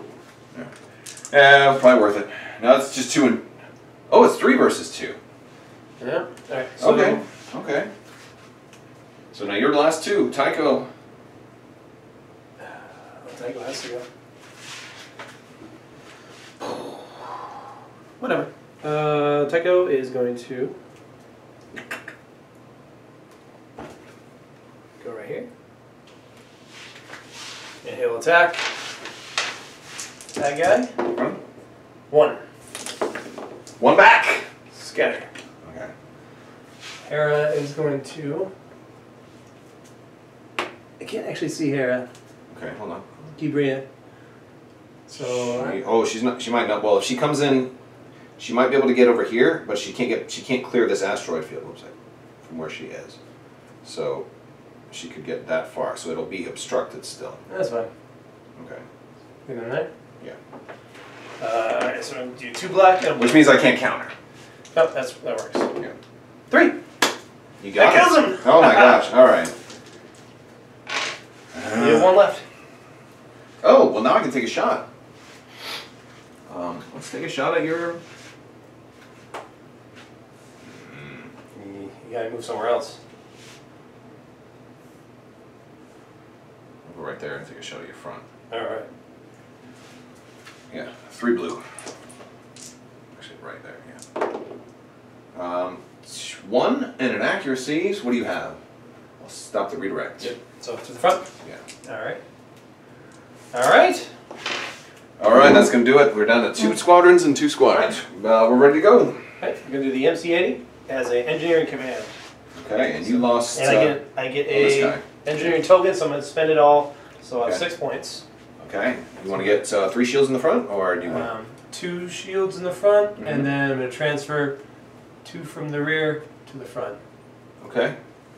A: Yeah, probably worth it. Now it's just two and. Oh, it's three versus two.
B: Yeah. Alright. So
A: Okay. Okay. So now your last two, Tycho.
B: Tycho has to go. Whatever. Uh, Tycho is going to go right here. And he'll attack that guy.
A: Run.
B: One.
A: One back.
B: Scatter.
A: Okay.
B: Hera is going to. I can't actually see Hera.
A: Okay. Hold on.
B: Keep breathing. So.
A: She- uh, oh, she's not. She might not. Well, if she comes in, she might be able to get over here, but she can't get. She can't clear this asteroid field. Looks like from where she is. So she could get that far. So it'll be obstructed still.
B: That's fine.
A: Okay.
B: Get in there.
A: Yeah.
B: Uh, alright, so I'm gonna do two black and
A: Which means I can't counter.
B: Oh, that's that works.
A: Yeah.
B: Three.
A: You got
B: That
A: it.
B: kills him!
A: Oh my [LAUGHS] gosh! All right.
B: You have one left.
A: Oh well, now I can take a shot. Um, let's take a shot at your.
B: You, you gotta move somewhere else.
A: Go right there and take a shot at your front.
B: Alright.
A: Yeah, three blue. Actually, right there. Yeah. Um, one and an accuracy. So what do you have? I'll stop the redirect.
B: Yep. So to the front.
A: Yeah.
B: Alright. Alright.
A: All right, that's gonna do it. We're down to two squadrons and two squadrons. Uh, we're ready to go.
B: Alright, I'm gonna do the MC80 as a engineering command.
A: Okay, and you lost.
B: And I
A: uh,
B: get I get
A: this
B: a
A: guy.
B: Engineering token, so I'm gonna spend it all. So I have
A: Okay.
B: six points.
A: Okay. You want to get uh, three shields in the front, or do you want?
B: Um, two shields in the front,
A: Mhm.
B: and then I'm gonna transfer two from the rear to the front.
A: Okay.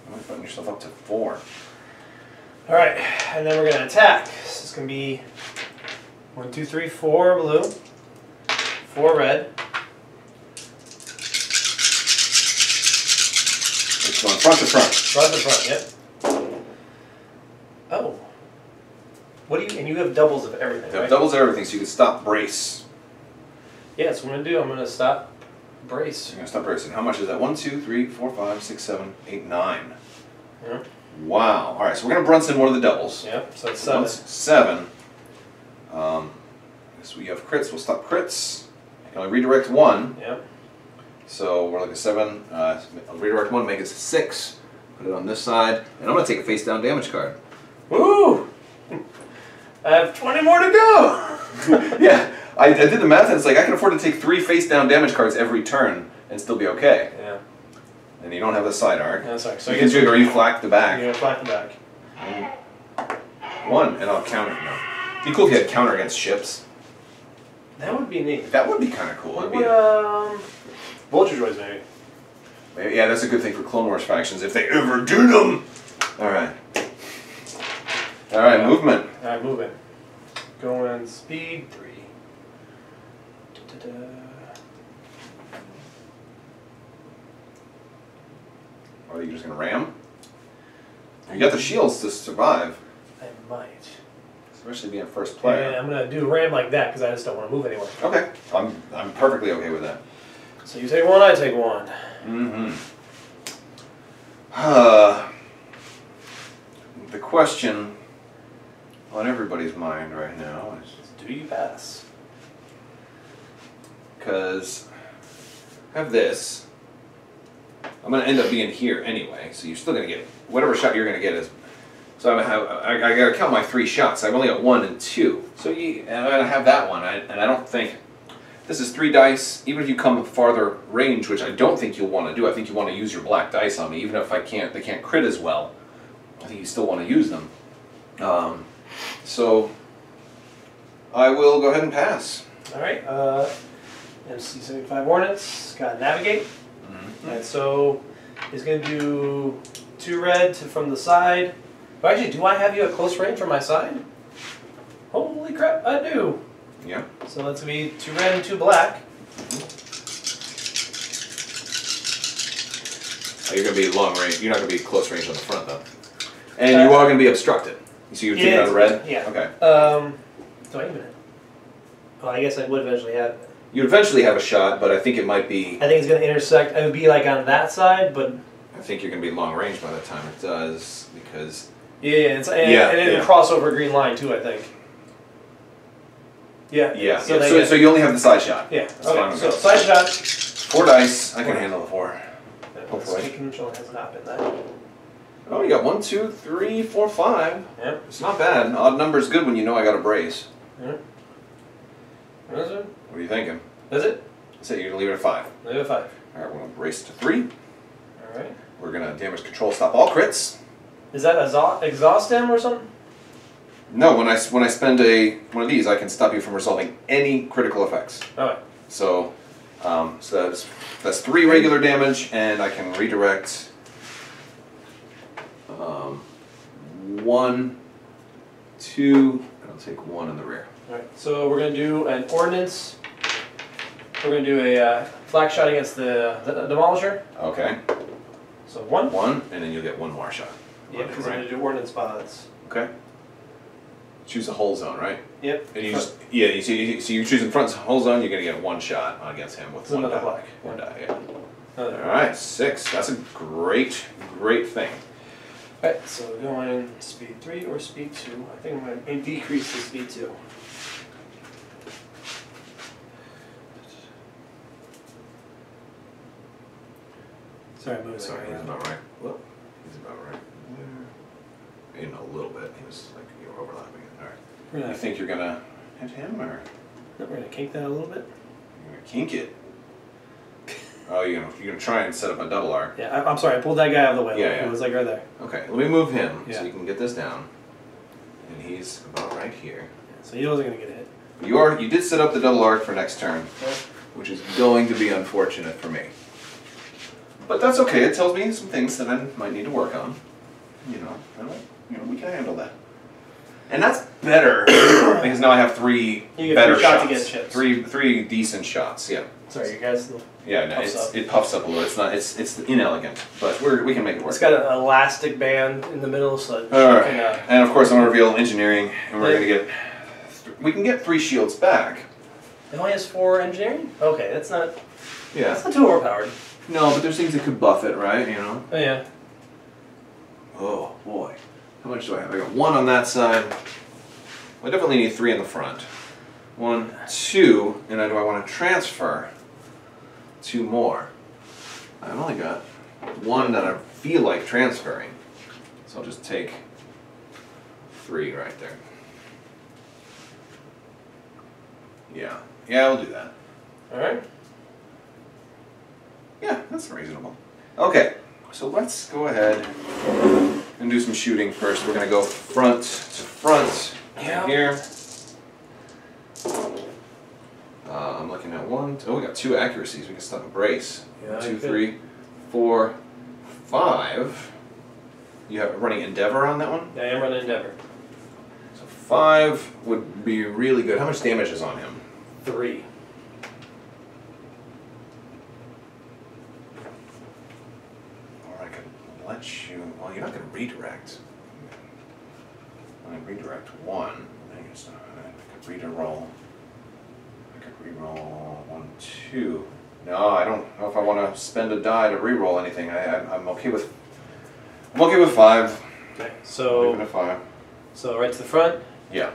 A: You're putting yourself up to four.
B: Alright, and then we're gonna attack. So it's gonna be one, two, three, four blue, four red.
A: It's going front to front.
B: Front to front, yep. Oh. What do you, and you have doubles of everything,
A: That
B: right?
A: doubles everything, so you can stop brace.
B: Yeah, so what I'm gonna do, I'm gonna stop brace.
A: You're gonna stop bracing. How much is that? One, two, three, four, five, six, seven, eight, nine.
B: Yeah.
A: Wow. All right, so we're gonna Brunson one of the doubles.
B: Yep, so it's seven.
A: Once seven. Um, so we have crits. We'll stop crits. I can only redirect one.
B: Yep.
A: So we're like a seven. Uh, I'll redirect one, make it six. Put it on this side, and I'm gonna take a face down damage card.
B: Woo! I have 20 more to go! [LAUGHS]
A: yeah, I, I did the math, and it's like I can afford to take three face down damage cards every turn and still be okay.
B: Yeah,
A: And you don't have the side arc.
B: yeah sorry. So
A: you can do or you flak the back.
B: you're the back.
A: One, and I'll counter. No. Be cool if you had counter against ships.
B: That would be neat.
A: That would be kind of cool.
B: What
A: It'd be
B: would, um, Vulture Droids maybe?
A: Maybe- yeah, that's a good thing for Clone Wars factions if they ever do them. All right. All right, movement.
B: Alright, moving. Going speed three. Da-da-da.
A: Are you just gonna ram? You got the shields to survive,
B: I might.
A: especially being first player. Yeah.
B: I'm gonna do ram like that because I just don't want to move anywhere.
A: Okay, I'm I'm perfectly okay with that.
B: So you take one, I take one.
A: Mm-hmm. Uh, [SIGHS] the question on everybody's mind right now is
B: Do you pass?
A: because I have this. I'm gonna end up being here anyway, so you're still gonna get whatever shot you're gonna get is. So I'm have I, I gotta count my three shots. I've only got one and two. So you and I'm gonna have that one, I, and I don't think this is three dice. Even if you come farther range, which I don't think you'll want to do, I think you want to use your black dice on me. Even if I can't, they can't crit as well. I think you still want to use them. Um, so I will go ahead and pass.
B: Alright, uh, MC75 Ordnance, got to navigate. And so he's gonna do two red to, from the side. Oh, actually, do I have you at close range from my side? Holy crap, I do.
A: Yeah.
B: So that's gonna be two red and two black.
A: Oh, you're gonna be long range. You're not gonna be close range on the front though. And you are gonna be obstructed. So you're taking
B: Yeah,
A: out a red.
B: yeah.
A: Okay.
B: Um, so wait a minute. Well, I guess I would eventually have.
A: You would eventually have a shot, but I think it might be.
B: I think it's gonna intersect. It would be like on that side, but
A: I think you're gonna be long range by the time it does because.
B: yeah, it's and,
A: Yeah,
B: and it'll
A: yeah.
B: cross over a green line too. I think. Yeah.
A: Yeah.
B: So
A: So, yeah.
B: they
A: so,
B: get-
A: you only have the side shot.
B: Yeah.
A: That's
B: okay.
A: with
B: So
A: me.
B: side shot.
A: Four dice. I can handle the four. Hopefully.
B: Control has not been that.
A: Oh, you got one, two, three, four, five.
B: Yep.
A: It's not bad. Odd number's good when you know I got a brace.
B: Is it?
A: What are you thinking?
B: Is it?
A: So you're gonna leave it at five.
B: Leave it at five.
A: All right, we're gonna brace to three.
B: All right.
A: We're gonna damage control stop all crits.
B: Is that a exhaust stem or something?
A: No, when I when I spend a one of these, I can stop you from resolving any critical effects.
B: All right.
A: So, um, so that's that's three regular damage, and I can redirect one, two. and I'll take one in the rear.
B: All right. So we're gonna do an ordnance. We're gonna do a uh, flak shot against the, the demolisher.
A: Okay,
B: So one.
A: one, and then you'll get one more shot.
B: Yeah, because I'm gonna do ordnance pods.
A: Okay. Choose a hull zone, right?
B: Yep.
A: And you just yeah, you see, so you're choosing front hull zone. You're gonna get one shot against him with
B: It's
A: one die.
B: black.
A: One die, yeah.
B: Another.
A: All right, six. That's a great, great thing.
B: Alright, so going speed three or speed two. I think I'm gonna decrease the speed two. Sorry, I'm moving.
A: Sorry, he's about right. Well, he's about right. there. In a little bit, he was like you were overlapping it. All right.
B: We're
A: You
B: gonna,
A: think you're gonna hit him, or
B: we're gonna kink that a little bit.
A: you're gonna kink it? Oh, you're gonna you're gonna try and set up a double arc.
B: Yeah, I, I'm sorry. I pulled that guy out of the way.
A: Yeah, yeah.
B: It was like right there.
A: Okay, let me move him
B: Yeah.
A: so you can get this down. And he's about right here.
B: So he wasn't gonna get hit.
A: You are you did set up the double arc for next turn,
B: Yeah.
A: which is going to be unfortunate for me. But that's okay. It tells me some things that I might need to work on. You know, you know, we can handle that. And that's better [COUGHS] because now I have three better
B: three shots
A: shots. Three three decent shots. Yeah.
B: Sorry, you guys.
A: Yeah, no,
B: Puffs
A: it's,
B: up.
A: it puffs up a little. It's not. It's it's inelegant, but we're, we can make it work.
B: It's got an elastic band in the middle, so that
A: All right.
B: can, uh,
A: And of course, I'm gonna reveal engineering, and we're gonna get. We can get three shields back.
B: It only has four engineering. Okay, that's not.
A: Yeah.
B: That's not too overpowered.
A: No, but there's things that could buff it, right? You know.
B: Oh yeah.
A: Oh boy, how much do I have? I got one on that side. I definitely need three in the front. One, two, and then do I want to transfer two more? I've only got one that I feel like transferring. So I'll just take three right there. Yeah, yeah, we'll do that.
B: All right.
A: Yeah, that's reasonable. Okay, so let's go ahead and do some shooting first. We're gonna go front to front
B: Yeah.
A: here. Uh, I'm looking at one. Oh, we got two accuracies. We can stop a brace.
B: Yeah,
A: Two, three, four, five. You have running Endeavor on that one?
B: Yeah, I am running Endeavor.
A: So five would be really good. How much damage is on him?
B: Three.
A: Or I could let you. Well, you're not going to redirect. I redirect one. I guess not. I could reroll. I could reroll one, two. No, I don't know if I want to spend a die to reroll anything. I, I, I'm okay with. I'm okay with five.
B: Okay.
A: Leave it
B: So
A: five.
B: so right to the front,
A: Yeah,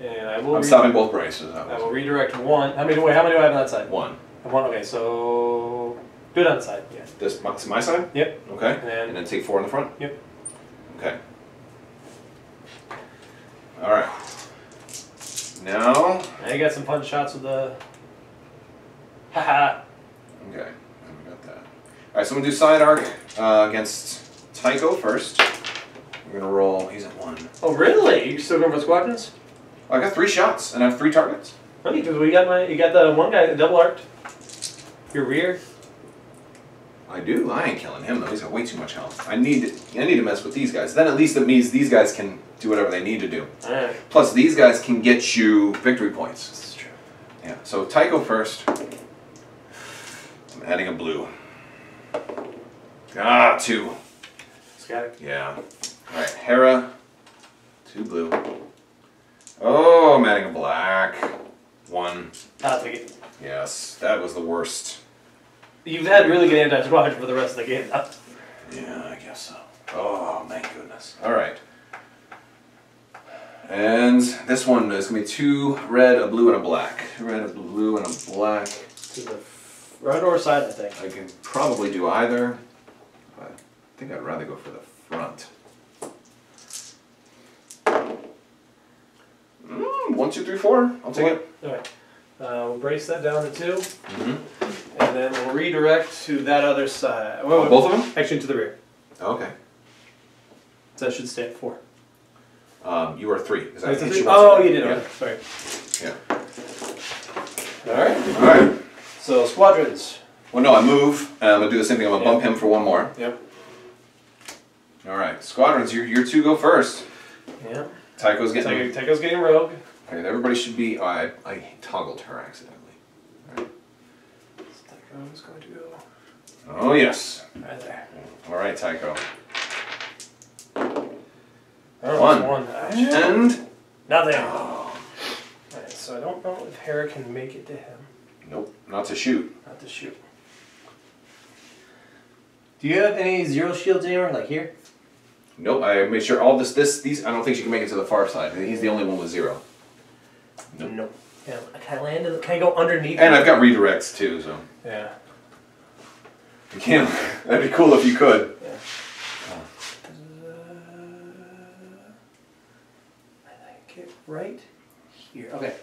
B: and I will.
A: I'm stopping both braces.
B: I will redirect one. How many? Wait, how many do I have on that side?
A: one.
B: One. Okay, so do it on the side. Yeah.
A: This my, my side.
B: Yep.
A: Okay.
B: And then-
A: and then take four in the front.
B: Yep.
A: Okay. All right. Now.
B: I got some fun shots with the. Haha.
A: Okay. We got that. All right. So I'm gonna do side arc uh, against Tycho first. We're gonna roll. He's at one.
B: Oh really? You still going for squadrons?
A: I got three shots and I have three targets.
B: Funny, because we got my you got the one guy double arced. Your rear.
A: I do. I ain't killing him though. He's got way too much health. I need. I need to mess with these guys. Then at least it means these guys can do whatever they need to do.
B: Alright.
A: Plus, these guys can get you victory points.
B: This is true.
A: Yeah. So Tycho first. I'm adding a blue. Ah, two.
B: Scatter.
A: Yeah. All right, Hera. Two blue. Oh, I'm adding a black. One.
B: I'll take it.
A: Yes, that was the worst.
B: You've had really good anti squadron for the rest of the game. now.
A: Yeah, I guess so. Oh, thank goodness. All right. And this one is gonna be two red, a blue, and a black. Red, a blue, and a black.
B: To the front or side, I think.
A: I can probably do either, but I think I'd rather go for the front. Mm, one, two, three, four. I'll take it.
B: Alright. Uh, we'll brace that down to two,
A: Mm-hmm.
B: and then we'll redirect to that other side. Wait,
A: Oh, both of them?
B: Actually, to the rear.
A: Okay.
B: So that should stay at four.
A: Um, you are three. 'cause I
B: Wait,
A: hit
B: three?
A: you once.
B: Oh, you did.
A: Yeah.
B: Okay. Sorry.
A: Yeah.
B: Alright.
A: All right.
B: So, squadrons.
A: Well, no, I move. And I'm gonna do the same thing. I'm gonna bump him for one more.
B: Yep.
A: All right, squadrons. Your your two go first.
B: Yeah.
A: Tycho's getting.
B: Tycho, Tycho's getting rogue.
A: Okay, everybody should be. Oh, I I toggled her accidentally.
B: Tycho's going to go
A: Oh yes.
B: right there.
A: All right, Tycho. One.
B: that's one. Ouch.
A: And.
B: Nothing.
A: Oh,
B: Alright, so I don't know if Hera can make it to him.
A: nope, not to shoot.
B: Not to shoot. Do you have any zero shields anywhere? Like here?
A: Nope. I made sure all this this these. I don't think she can make it to the far side. He's the only one with zero. Nope.
B: No. Yeah, can I land? in- Can I go underneath?
A: And? I've got redirects too, so
B: Yeah.
A: you can. That'd be cool if you could.
B: yeah. I think it right here. Okay.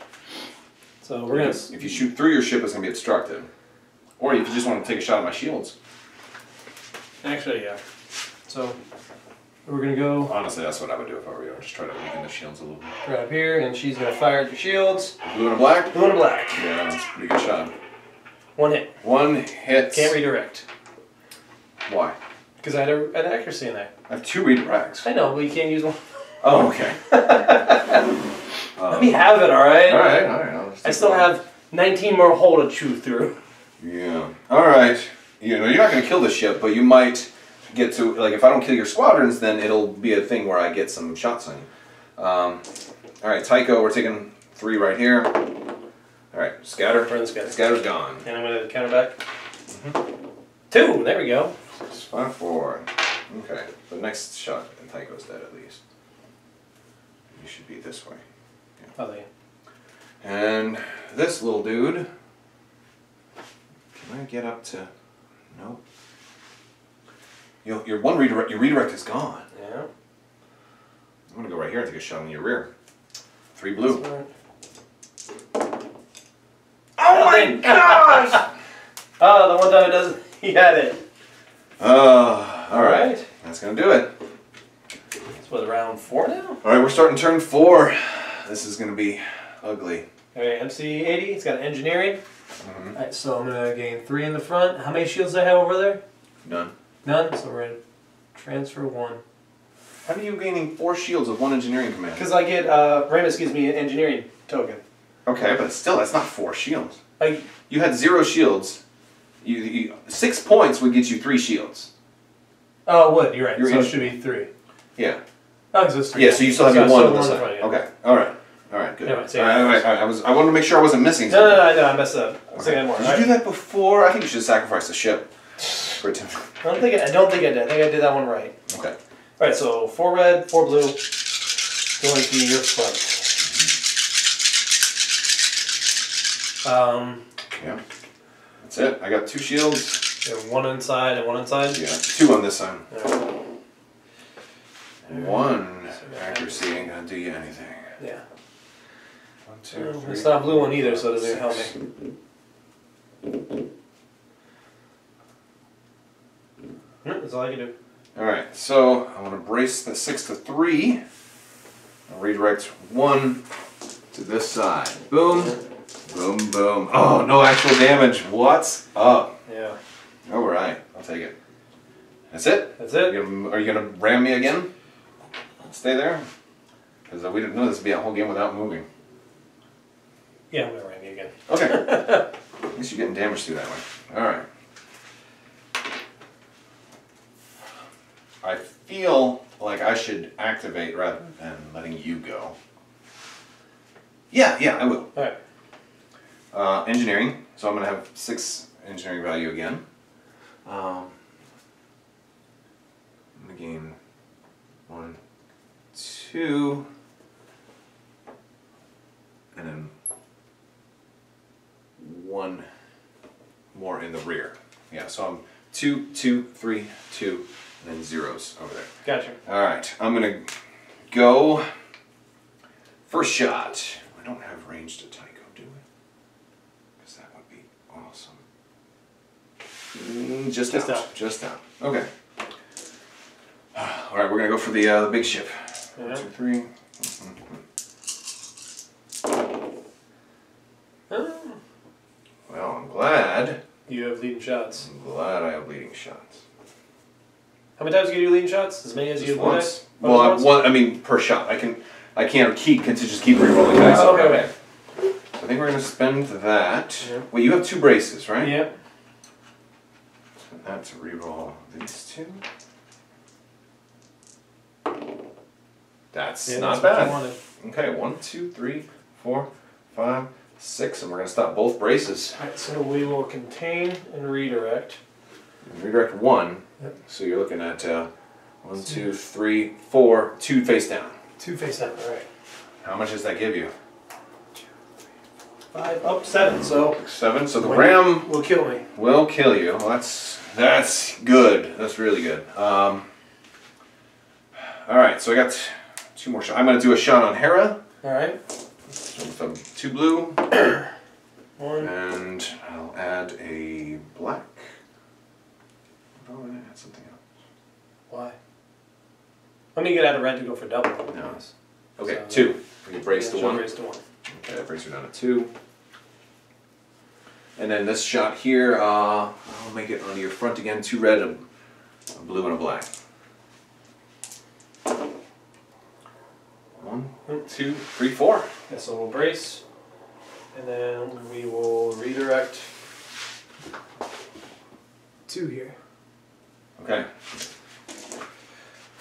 B: So we're gonna.
A: If you shoot through your ship, it's gonna be obstructed. Or if you just want to take a shot at my shields.
B: Actually, yeah. So we're gonna go
A: Honestly, that's what I would do if I were you. I'd just try to weaken the shields a little bit.
B: right up here, and she's gonna fire at your shields.
A: Blue and a black?
B: Blue and a black.
A: Yeah, that's a pretty good shot.
B: One hit.
A: One hit.
B: Can't redirect.
A: Why?
B: Because I had a, an accuracy in there.
A: I have two redirects.
B: I know, but you can't use one.
A: Oh, okay. [LAUGHS]
B: Let me have it, alright?
A: Alright, alright. I'll
B: I still
A: one.
B: have 19 more hole to chew through.
A: Yeah. Alright. You know, you're not going to kill the ship, but you might get to. Like, if I don't kill your squadrons, then it'll be a thing where I get some shots on you. Um, Alright, Tycho, we're taking three right here. Alright, scatter.
B: Burn the scatter.
A: Scatter's gone.
B: And I'm gonna counter back. Two, there we go.
A: Six, five, four. Okay. The next shot, and Tycho's dead at least. You should be this way.
B: Oh, they.
A: And this little dude. Can I get up to. Nope. You, your one redirect, your redirect is gone.
B: Yeah.
A: I'm gonna go right here and take a shot in your rear. Three blue.
B: Oh my [LAUGHS] gosh! oh, the one time it doesn't. [LAUGHS] He had it.
A: Uh, all right. That's gonna do it.
B: It's what round four now.
A: All right, we're starting turn four. This is gonna be ugly.
B: All right, MC eighty. It's got engineering.
A: Mhm.
B: All right, so I'm gonna gain three in the front. How many shields do I have over there?
A: None.
B: None. So we're gonna transfer one.
A: How are you gaining four shields with one engineering command?
B: Because I get uh, Raymus gives me an engineering token.
A: Okay, but still, that's not four shields.
B: I
A: You had zero shields. You, you six points would get you three shields.
B: oh, it would you're right.
A: You're
B: so it should be three.
A: Yeah.
B: Oh, because it's three.
A: Yeah. So you still have
B: So
A: your one
B: still
A: on the side.
B: one in front,
A: Okay. All right. All right. Good.
B: Yeah, right, so
A: I, I, I, I was. I wanted to make sure I wasn't missing.
B: No, no,
A: something.
B: no, no, I messed up. I was thinking more.
A: Did you do that before? I think you should sacrifice the ship. For a tim-
B: I don't think I, I don't think I did. I think I did that one right.
A: okay.
B: All right, so four red, four blue, going to your front. Um,
A: Yeah. That's it. I got two shields.
B: we one inside and one inside.
A: Yeah. Two on this side.
B: Alright,
A: One accuracy ain't gonna do you anything.
B: Yeah.
A: One, two, three.
B: It's not a blue one either, so it doesn't help me. That's all I can do.
A: All right. So I'm going to brace the six to three. I'll redirect one to this side. Boom. Boom. Boom. Oh, no actual damage. What's up?
B: Yeah.
A: All right. I'll take it. That's it.
B: That's it.
A: are you gonna ram me again? Stay there. Because we didn't know this would be a whole game without moving.
B: Yeah, I'm gonna ram you again.
A: Okay. [LAUGHS] At least you're getting damage through that way. Alright. I feel like I should activate rather than letting you go. Yeah, yeah, I will.
B: All right.
A: Uh, engineering. So I'm going to have six engineering value again. Um, I'm going to gain one, two, and then one more in the rear. Yeah, so I'm two, two, three, two, and then zeros over there.
B: Gotcha.
A: All right, I'm gonna go first shot. I don't have range to Tycho, do we? Because that would be awesome. Mm, just,
B: Just
A: out.
B: out.
A: Just out. Okay. [SIGHS] All right, we're gonna go for the uh, the big ship. One,
B: Yeah.
A: two, three.
B: Oh,
A: Well, I'm glad.
B: you have leading shots.
A: I'm glad I have leading shots.
B: How many times can you do leading shots? As many as you
A: Just
B: want.
A: once. Well, I,
B: once?
A: one. I mean, per shot. I can. I can't keep. Can to just keep re-rolling dice.
B: Oh, okay, okay.
A: I think we're gonna spend that.
B: Yeah.
A: Wait, you have two braces, right?
B: Yeah.
A: Spend that to re-roll these two. That's
B: yeah
A: not
B: that's you
A: bad. Okay, one, two, three, four, five, six, and we're gonna stop both braces.
B: Alright, so we will contain and redirect.
A: Redirect one.
B: Yep.
A: So you're looking at uh, one, two, three, four, two face down.
B: Two face down. Alright.
A: How much does that give you?
B: Five up seven, so
A: Seven. So the ram
B: will kill me.
A: will kill you. Well, that's that's good. That's really good. Um, all right, so I got two more shots. I'm gonna do a shot on Hera
B: Alright.
A: with um, two blue, [COUGHS] and I'll add a black. Oh, I'm gonna add something else.
B: Why? Let me get out add a red to go for double.
A: No. Okay,
B: So-
A: two. We brace
B: Yeah,
A: to one.
B: Brace to one.
A: Okay, that brings her down to two. And then this shot here, uh, I'll make it onto your front again. Two red, a blue, and a black. One, two, three, four.
B: Yeah, so we'll brace, and then we will redirect two here.
A: Okay.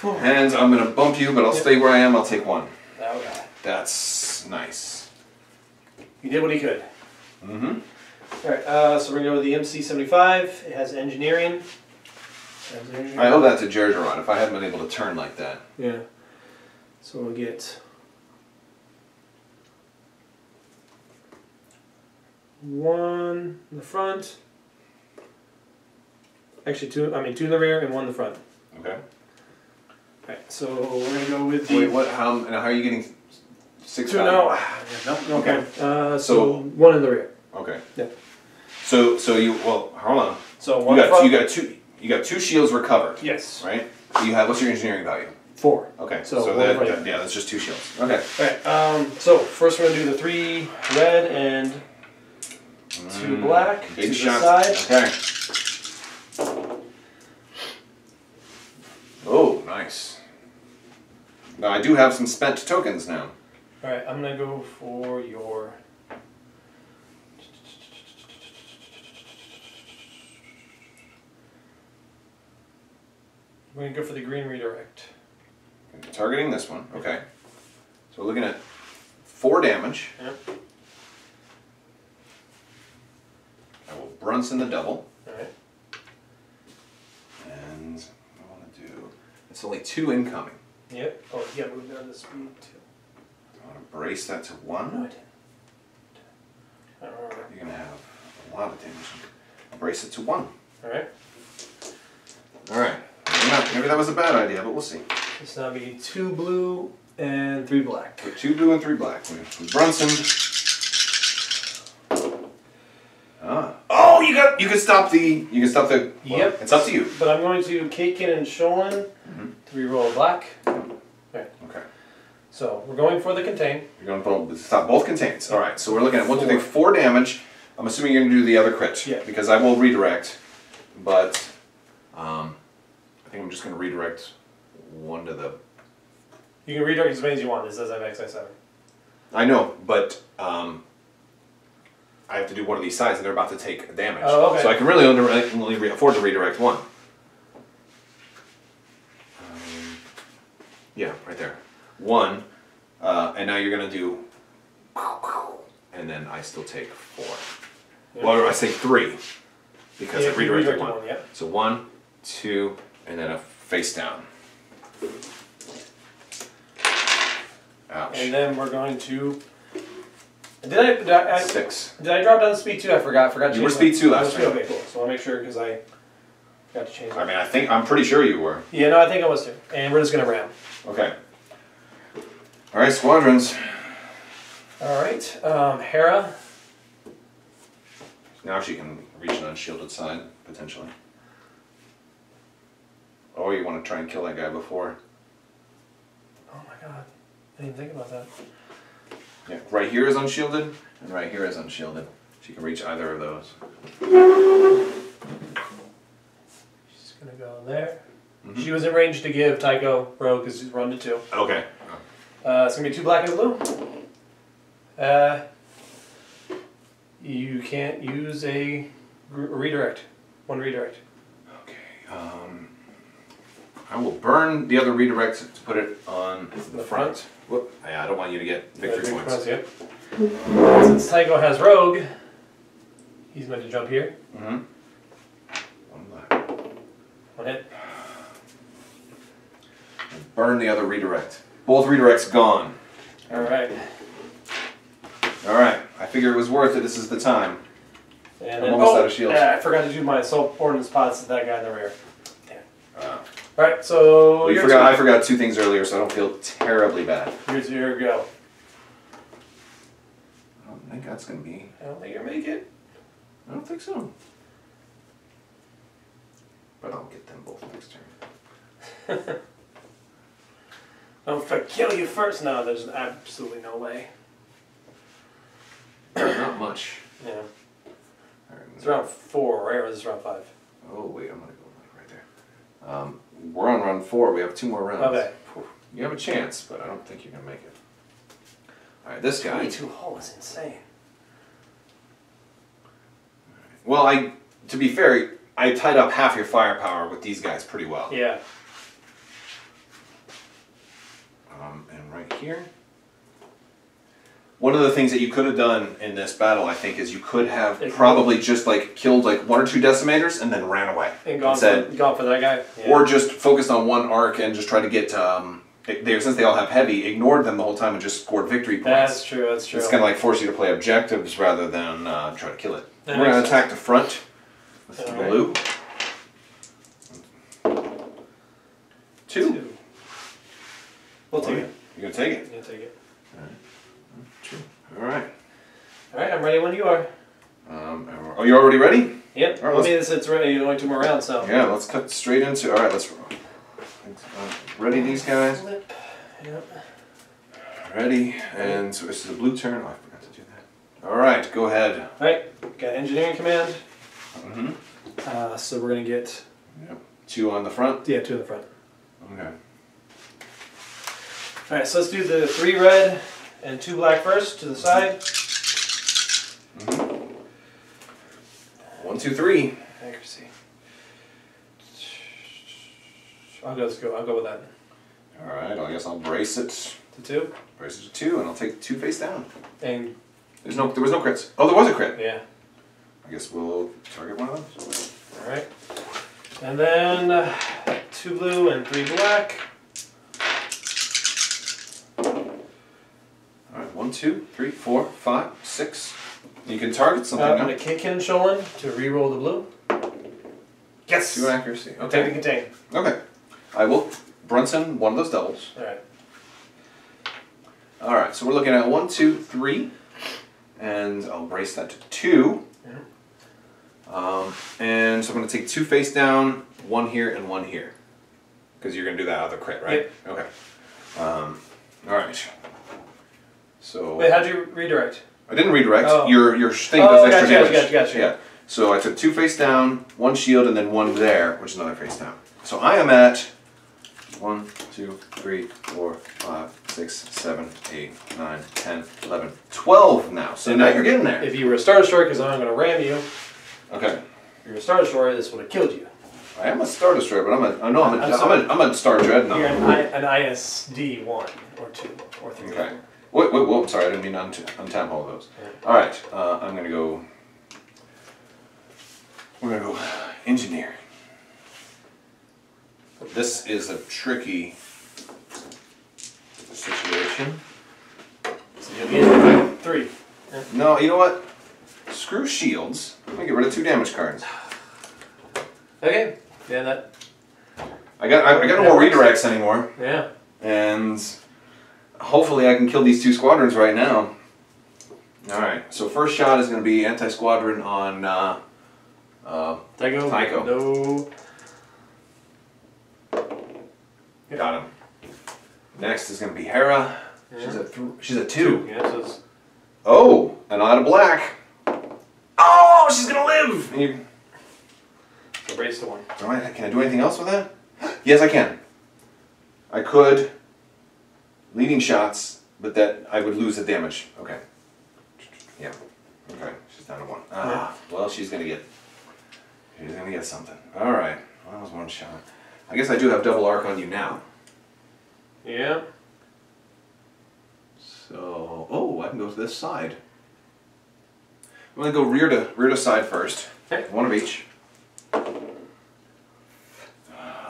A: And I'm gonna bump you, but I'll
B: Yep.
A: stay where I am. I'll take one.
B: Guy.
A: That's nice.
B: He did what he could.
A: Mm-hmm.
B: Alright, uh, so we're gonna go with the MC75. It has engineering. Engineering.
A: I owe that to Jerjerrod. If I hadn't been able to turn like that.
B: Yeah. So we'll get one in the front. Actually, two. I mean, two in the rear and one in the front.
A: Okay.
B: Alright, so we're gonna go with the
A: Wait, what? How? And how are you getting six?
B: two no. No, no,
A: Okay.
B: Uh, so,
A: So-
B: one in the rear.
A: Okay.
B: Yeah.
A: So so you well hold on.
B: So
A: You
B: one
A: got
B: front.
A: you got two you got two shields recovered,
B: yes.
A: right? You have what's your engineering value?
B: Four.
A: Okay.
B: So
A: So, that, that- yeah, that's just two shields. Okay.
B: Alright, um, so first we're gonna do the three red and two black
A: Big
B: to
A: shots.
B: the side.
A: Okay. Oh, nice. Now I do have some spent tokens now.
B: Alright, I'm gonna go for your. We're gonna go for the green redirect.
A: Targeting this one. Okay. So we're looking at four damage.
B: Yep.
A: I will Brunson the double.
B: Alright.
A: And I want to do. It's only two incoming.
B: Yep. Oh, yeah, move down the speed too.
A: I want to brace that to
B: No, I
A: one.
B: didn't. I don't remember.
A: You're gonna have a lot of damage. I'll brace it to one.
B: Alright.
A: All right. Maybe, that was a bad idea, but we'll see.
B: This now be two blue and three black.
A: So two blue and three black. We Brunson. Ah. You can stop the. You can stop the. well,
B: Yep.
A: It's up to you.
B: But I'm going to Cakekin and Sholin
A: Mhm.
B: to reroll black.
A: Okay.
B: So we're going for the contain.
A: You're going to stop both contains. All right. So we're looking at one, two, three, four damage. I'm assuming you're going to do the other crit.
B: Yeah.
A: Because I will redirect, but um, I think I'm just going to redirect one to the.
B: You can redirect as many as you want. This does have XI7.
A: I know, but um, I have to do one of these sides, and they're about to take damage.
B: Oh, okay.
A: So I can really only, afford to redirect one. Um, yeah, right there. One, uh, and now you're gonna do, and then I still take four. Well, I say three because
B: Yeah,
A: I redirected
B: redirected
A: one.
B: one.
A: So one, two, and then a face down. Ouch.
B: And then we're going to. Did I, did I, I
A: Six.
B: did I drop down to speed two? I forgot. Forgot. to
A: You were
B: change my-
A: speed two last time.
B: Okay, cool. So I'll make sure because I got to change.
A: I mean, I think I'm pretty sure you were.
B: Yeah, no, I think I was too. And we're just gonna ram.
A: Okay. All right, squadrons.
B: All right, um, Hera.
A: Now she can reach an unshielded side potentially. Or you want to try and kill that guy before?
B: Oh my god, I didn't even think about that.
A: Yeah. Right here is unshielded, and right here is unshielded. She can reach either of those.
B: She's gonna go there.
A: Mhm.
B: She was in range to give Tycho Rogue because she's run to two.
A: Okay.
B: Uh, it's gonna be two black and blue. Uh, you can't use a re- redirect. One redirect.
A: Okay. Um, I will burn the other redirect to put it on the,
B: The
A: front.
B: front?
A: Whoop. Yeah, I don't want you to get victory
B: big
A: points.
B: Yep. Since Tycho has Rogue, he's going to jump here.
A: Mm-hmm. One black.
B: One hit.
A: Burn the other redirect. Both redirects gone.
B: All right.
A: All right. I figure it was worth it. This is the time.
B: And
A: I'm
B: then,
A: almost
B: oh,
A: out of shields.
B: Yeah, I forgot to do my assault ordnance pods to that guy in the rear. All right, so your
A: forgot. I forgot two things earlier, so I don't feel terribly bad.
B: Here's your go.
A: I don't think that's gonna be.
B: I don't think you'll make it.
A: I don't think so. But I'll get them both next turn.
B: Oh, if I kill you first, no, there's absolutely no way. [COUGHS]
A: Not much.
B: Yeah.
A: Right,
B: It's round four, right? Or is this round five?
A: Oh wait, I'm gonna go like right there. Um, we're on round four. We have two more rounds.
B: Okay.
A: You have a chance, but I don't think you're gonna make it. All right, this guy.
B: 22 hull is insane.
A: Well, I to be fair, I tied up half your firepower with these guys pretty well.
B: Yeah.
A: Um, and right here. One of the things that you could have done in this battle, I think, is you could have probably just like killed like one or two decimators and then ran away.
B: And gone,
A: Instead,
B: for, gone for that guy? Yeah.
A: or just focused on one arc and just tried to get um, they, since they all have heavy, ignored them the whole time and just scored victory points.
B: That's true, that's true.
A: It's kind of like force you to play objectives rather than uh, try to kill it.
B: That
A: We're going to
B: makes
A: attack the front with
B: Alright.
A: blue.
B: We'll take it.
A: You're gonna take it.
B: Yeah, take it.
A: All right.
B: All right, I'm ready when you are.
A: Um, oh, you're already ready?
B: Yep.
A: All right,
B: Let me. It's, it's ready. Only two more rounds, so.
A: Yeah. Let's cut straight into. All right. Let's. Uh, ready, these guys.
B: Flip. Yep.
A: Ready, and so this is a blue turn. Oh, I forgot to do that. All right. Go ahead.
B: All right. Got engineering command.
A: Mm-hmm.
B: Uh, so we're gonna get
A: Yep. Two on the front.
B: yeah two in the front.
A: Okay.
B: All right. So let's do the three red and two black first to the side.
A: Mm-hmm. One, two, three.
B: Accuracy. I'll go. Go. I'll go with that.
A: All right. I guess I'll brace it.
B: To two.
A: Brace it to two, and I'll take two face down.
B: And
A: There's no. There was no crits. Oh, there was a crit.
B: yeah.
A: I guess we'll target one of those.
B: All right. And then uh, two blue and three black.
A: All right. One, two, three, four, five, six. You can target something.
B: Uh, I'm gonna kick in Sholin to re-roll the blue. Yes.
A: Two accuracy.
B: I'll take the
A: Okay.
B: contain.
A: Okay. I will Brunson one of those doubles.
B: All right.
A: All right. So we're looking at one, two, three, and I'll brace that to 2 Yeah. Um, and so I'm going to take two face down, one here and one here, because you're going to do that other crit, right? Yep. Okay. Um, all right. So
B: Wait, how'd you redirect?
A: I didn't redirect.
B: Oh.
A: Your your thing
B: Oh,
A: does extra
B: gotcha,
A: damage.
B: gotcha, gotcha.
A: Yeah. So I took two face down, one shield, and then one there, which is another face down. So I am at one, two, three, four, five, six, seven, eight, nine, ten, eleven, twelve now. So
B: And
A: now you're getting there.
B: If you were a Star Destroyer, because I'm gonna ram you.
A: Okay.
B: If you're a Star Destroyer, this would have killed you.
A: I am a Star Destroyer, but I'm a. I know I'm a.
B: I'm
A: I'm, a, I'm a Star Dreadnought.
B: You're an, I, an ISD one or two or three.
A: Okay. Wait, wait, wait, sorry, I didn't mean to unt- untap all of those. Alright, uh, I'm gonna go. We're gonna go engineering. This is a tricky situation.
B: So three.
A: No, you know what? Screw shields. Let me get rid of two damage cards.
B: Okay. Yeah, that.
A: I got I, I got no more redirects anymore,
B: Yeah.
A: and hopefully I can kill these two squadrons right now. Alright, so first shot is gonna be anti-squadron on uh, uh,
B: Tycho.
A: Tycho.
B: No.
A: Got him. Next is gonna be Hera. She's a th- she's a two.
B: Yeah. So
A: Oh, and out of black. Oh, she's gonna live. And you,
B: so race to one.
A: do I, can I do anything else with that? Yes, I can. I could. Leading shots, but that I would lose the damage. Okay. Yeah. Okay. She's down to one. Ah. Well, she's gonna get. She's gonna get something. All right. Well, that was one shot. I guess I do have double arc on you now.
B: Yeah.
A: So, oh, I can go to this side. I'm gonna go rear to rear to side first.
B: Okay.
A: One of each.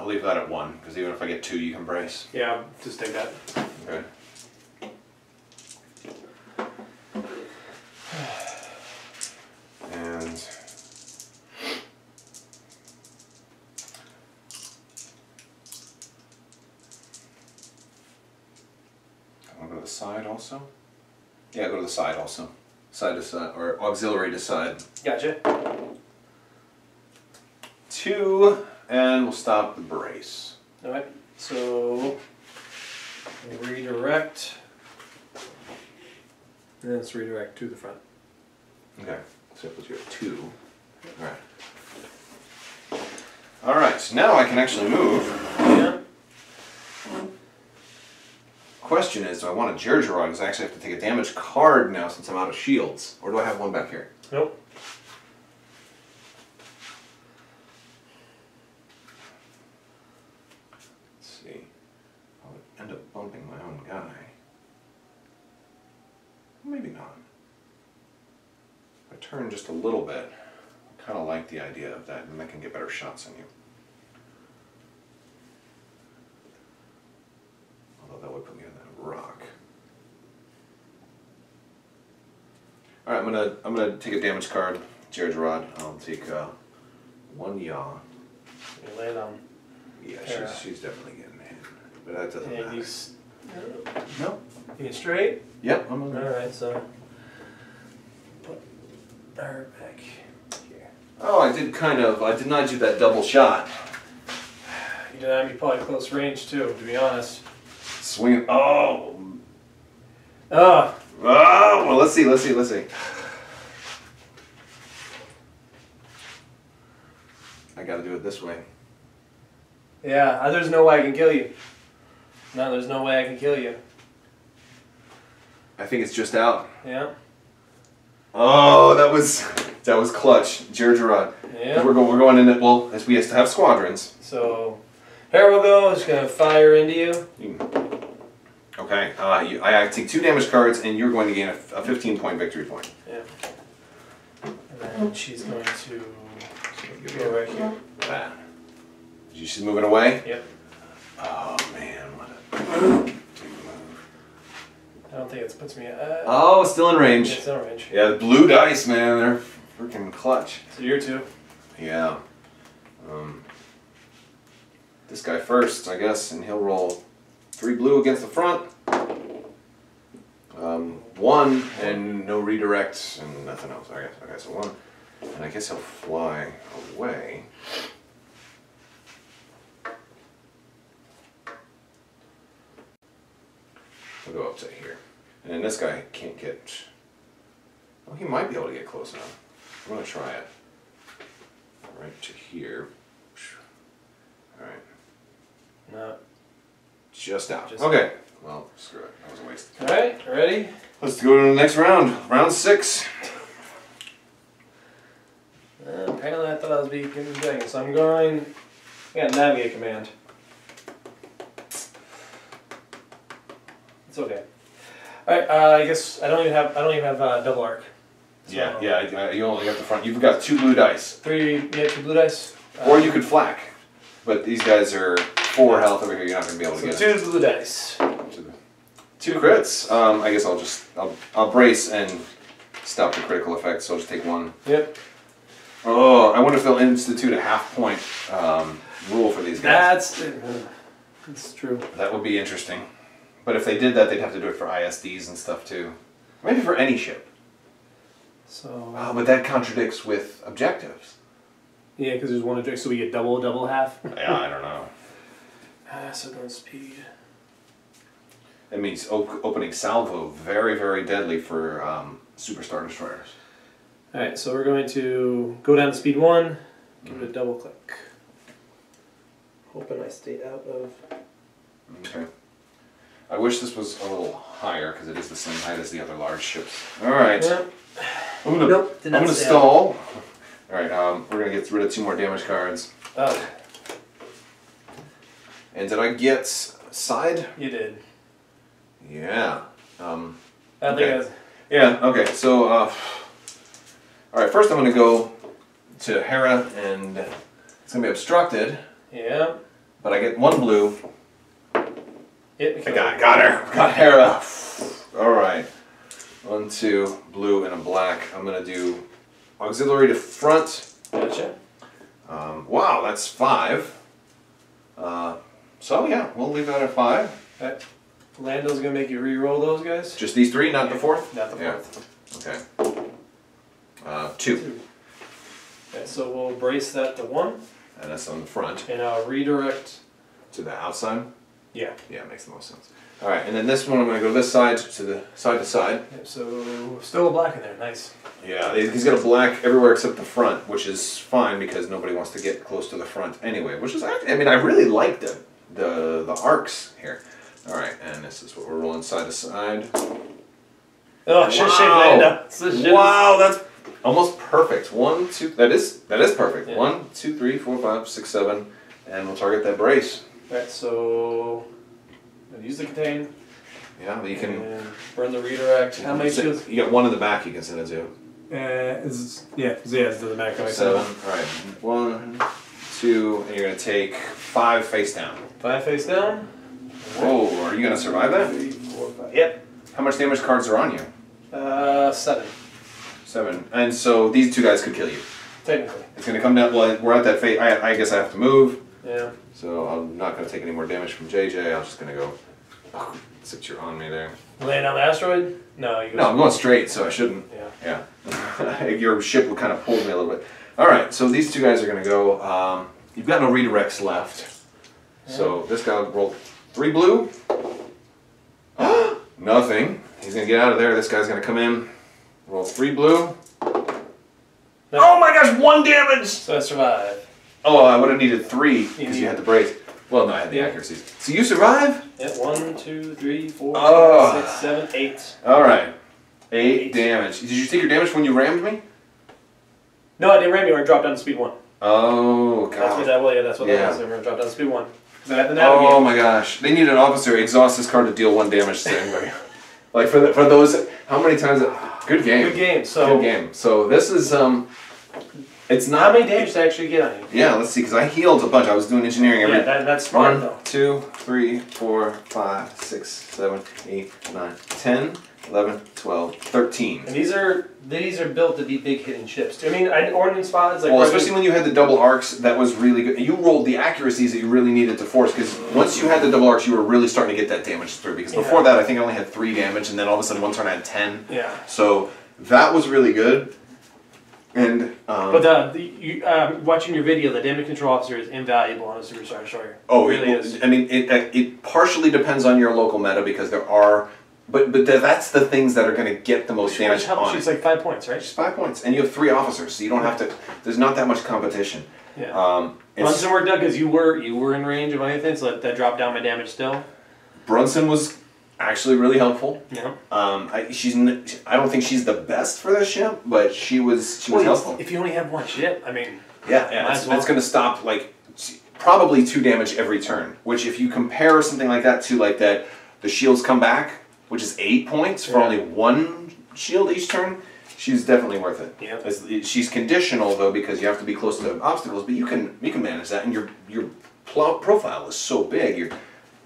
A: I'll leave that at one because even if I get two, you can brace.
B: Yeah. Just take that.
A: Okay. And I want to go to the side also. Yeah, go to the side also. Side to side or auxiliary to side.
B: Gotcha.
A: Two, and we'll stop the brace.
B: All right. So redirect. And then it's redirect to the front.
A: Okay, so it puts you at two. Alright. Alright, now I can actually move.
B: Yeah.
A: Question is, do I want a Jerjerrod? Because I actually have to take a damage card now since I'm out of shields. Or do I have one back here?
B: Nope.
A: Let's see. I would end up bumping my own guy. Maybe not. If I turn just a little bit, I kind of like the idea of that, and I can get better shots on you. Although that would put me on that rock. All right, I'm gonna I'm gonna take a damage card, Jerjerrod. I'll take uh, one yaw.
B: You land on.
A: Yeah,
B: Yeah.
A: she's she's definitely getting hit, but that doesn't
B: And
A: matter.
B: you s-
A: No.
B: You straight?
A: Yep. I'm on
B: Alright, so. Back here.
A: Oh, I did kind of. I did not do that double shot.
B: You have me probably close range too, to be honest.
A: Swing. Oh.
B: Ah,
A: Oh. Well, let's see. Let's see. Let's see. I got to do it this way.
B: yeah, uh, there's no way I can kill you. No, there's no way I can kill you.
A: I think it's just out.
B: Yeah,
A: Oh, that was that was clutch, Jerjerrod.
B: yeah.
A: We're going. We're going in it. Well, as we have to have squadrons.
B: So, here we'll go. Just gonna fire into you.
A: Okay. Uh, you, I, I take two damage cards, and you're going to gain a, a 15 point victory point. Yeah.
B: And then she's going to go right here.
A: Ah. She's moving away.
B: Yep.
A: Oh man, what a.
B: I don't think it puts me. Uh,
A: Oh, still in range.
B: It's in range.
A: Yeah, the blue dice, man, they're freaking clutch.
B: So you're two.
A: Yeah. Um, this guy first, I guess, and he'll roll three blue against the front. Um, one and no redirects and nothing else. I guess. Okay, so one, and I guess he'll fly away. We'll go up to here, and this guy can't get. Well, he might be able to get close enough. I'm gonna try it. Right to here. Alright,
B: No.
A: just out.
B: Just-
A: okay. Well, screw it. That was a waste.
B: All right. Ready?
A: Let's go to the next round. Round six.
B: Uh, apparently, I thought I was being thing, so I'm going. I got navigate command. It's okay. All right. Uh, I guess I don't even have. I don't even have uh, double arc. So,
A: Yeah, yeah. You only got the front. You've got two blue dice,
B: Three. Yeah, two blue dice. Uh,
A: or you could flak. But these guys are four health over here. You're not gonna be able to get
B: two blue dice.
A: two crits. Um, I guess I'll just I'll, I'll brace and stop the critical effect. So I'll just take one.
B: Yep.
A: Oh, I wonder if they'll institute a half point um, rule for these guys.
B: That's. That's true.
A: That would be interesting. But if they did that, they'd have to do it for ISDs and stuff too. Maybe for any ship.
B: So.
A: Oh, but that contradicts with objectives.
B: Yeah, because there's one object, so we get double, double, half. [LAUGHS]
A: Yeah, I don't know.
B: Ah, so going speed.
A: That means op- opening salvo very, very deadly for um, superstar destroyers.
B: All right, so we're going to go down to speed one. Give it a double click. Hoping I stay out of.
A: Okay. I wish this was a little higher because it is the same height as the other large ships. All right.
B: Yeah.
A: I'm gonna,
B: Nope,
A: I'm gonna stall. All right. Um, we're gonna get rid of two more damage cards.
B: Oh,
A: And did I get side?
B: you did.
A: Yeah. Um,
B: I
A: Okay. Yeah, okay, so, uh, alright, first I'm gonna go to Hera and it's gonna be obstructed,
B: yeah.
A: but I get one blue.
B: Yep.
A: I got, got her, got Hera. Alright, one, two, blue and a black. I'm gonna do auxiliary to front.
B: Gotcha.
A: Um, wow, that's five. Uh, so yeah, we'll leave that at five.
B: Okay. Lando's gonna make you re-roll those guys.
A: Just these three, not the fourth?
B: Not the
A: Yeah.
B: fourth.
A: Okay. Uh, two,
B: Two. Okay, so we'll brace that to one,
A: and that's on the front.
B: and I'll redirect.
A: To the outside?
B: Yeah.
A: Yeah, it makes the most sense. All right, and then this one I'm going to go this side to the side to side.
B: Yep, so still a black in there. Nice.
A: Yeah, he's got a black everywhere except the front, which is fine because nobody wants to get close to the front anyway. Which is I mean, I really like the the the arcs here. All right, and this is what we're rolling side to side.
B: Oh, shit, shit,
A: Wow.
B: Shit.
A: Wow, that's almost perfect. One, two. That is that is perfect.
B: Yeah.
A: One, two, three, four, five, six, seven, and we'll target that brace.
B: Alright, so use the contain
A: Yeah, but you can.
B: and burn the redirect. How many shields?
A: You got one in the back you can send it to.
B: Uh, is yeah, yeah, it's the back
A: Seven. All right. One, two, and you're gonna take five face down.
B: Five face down.
A: Whoa, are you gonna survive that?
B: Three, four, five. Yep.
A: How much damage cards are on you?
B: Uh, seven,
A: Seven. And so these two guys could kill you.
B: technically.
A: It's gonna come down. Well, we're at that fate. I, I guess I have to move.
B: Yeah.
A: So I'm not gonna take any more damage from JJ. I'm just gonna go [LAUGHS] since you're on me there.
B: Land on the asteroid? No, you go.
A: No, I'm going straight, so I shouldn't.
B: Yeah.
A: Yeah. [LAUGHS] Your ship would kind of pull me a little bit. All right, so these two guys are going to go. Um, you've got no redirects left. So this guy rolled three blue. Oh, [GASPS] nothing. He's going to get out of there. This guy's going to come in. Roll three blue. Oh my gosh, one damage!
B: So I survive.
A: Oh, I would have needed three because you had the brace. Well, no, I had the
B: Yeah.
A: accuracy. So you survive?
B: Yeah, one, two, three, four,
A: Oh.
B: five, six, seven, eight.
A: All right. Eight,
B: Eight.
A: damage. Did you take your damage when you rammed me?
B: No, I didn't ram you. I dropped down to speed one.
A: Oh, God.
B: That's what
A: God.
B: that was. Yeah, that's what
A: Yeah.
B: that was. I'm down to speed one. 'Cause I had.
A: Oh my gosh. They need an officer exhaust this card to deal one damage to anybody. [LAUGHS] like for the, for those, how many times? Good game.
B: Good game. So,
A: Good game. So this is um, it's not
B: how many damage did I actually get on you?
A: Yeah, let's see, because I healed a bunch. I was doing engineering every.
B: Yeah, that, that's smart
A: One,
B: though.
A: two, three, four, five, six, seven, eight, nine, ten, eleven, twelve, thirteen.
B: And these are these are built to be big hitting ships. I mean, I, ordnance pods like
A: Well, especially when you had the double arcs, that was really good. You rolled the accuracies that you really needed to force, because once you had the double arcs, you were really starting to get that damage through. Because
B: Yeah.
A: before that, I think I only had three damage, and then all of a sudden, one turn I had ten.
B: Yeah.
A: So that was really good. And um,
B: But the, the you, um, watching your video, the damage control officer is invaluable on a superstar destroyer.
A: oh,
B: it really
A: it,
B: is.
A: I mean, it uh, it partially depends on your local meta because there are, but but th- that's the things that are going to get the most damage
B: How-
A: on
B: She's like five points, right?
A: Just five points, and you have three officers, so you don't have to. There's not that much competition.
B: Yeah.
A: Um,
B: Brunson worked out because you were you were in range of anything, so that, that dropped down my damage still.
A: Brunson was actually really helpful.
B: Yeah.
A: Um, I, she's n- I don't think she's the best for this ship, but she was she was
B: Well,
A: helpful.
B: if you only have one ship, I mean,
A: Yeah, yeah, it's,
B: well.
A: it's going to stop like probably two damage every turn. Which, if you compare something like that to like that, the shields come back, which is eight points for
B: Yeah.
A: only one shield each turn. She's definitely worth it.
B: Yeah.
A: It's- she's conditional though because you have to be close to obstacles, but you can you can manage that, and your your profile is so big. You're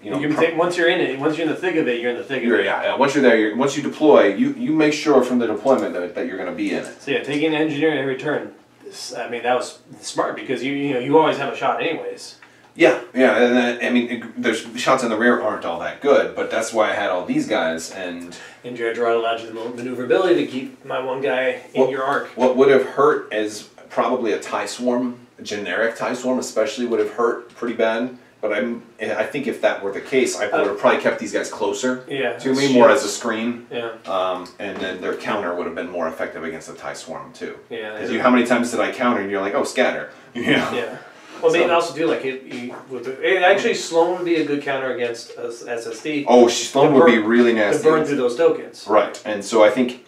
A: you know
B: you can take once you're in it, once you're in the thick of it, you're in the thick of it.
A: yeah, yeah, once you're there, you're, once you deploy, you, you make sure from the deployment that, that you're going to be in it.
B: So yeah, taking engineering every turn. This, I mean, that was smart because you you know you always have a shot anyways.
A: Yeah, yeah, and then, I mean, it, there's shots in the rear aren't all that good, but that's why I had all these guys. And
B: And Jerjerrod allowed you the maneuverability to keep my one guy in
A: Well-
B: your arc.
A: what would have hurt is probably a tie swarm, a generic tie swarm, especially would have hurt pretty bad. But I'm, I think if that were the case, I would have probably kept these guys closer
B: Yeah.
A: to me, more as a screen.
B: Yeah.
A: Um, and then their counter would have been more effective against the tie swarm too.
B: Yeah.
A: Because you, how many times did I counter and you're like, oh, scatter? [LAUGHS] You know?
B: Yeah. Well, they can also do like it. You, it actually, Sloane would be a good counter against SSD
A: Oh,
B: Sloane
A: would be really
B: to burn through those tokens.
A: Right, and so I think,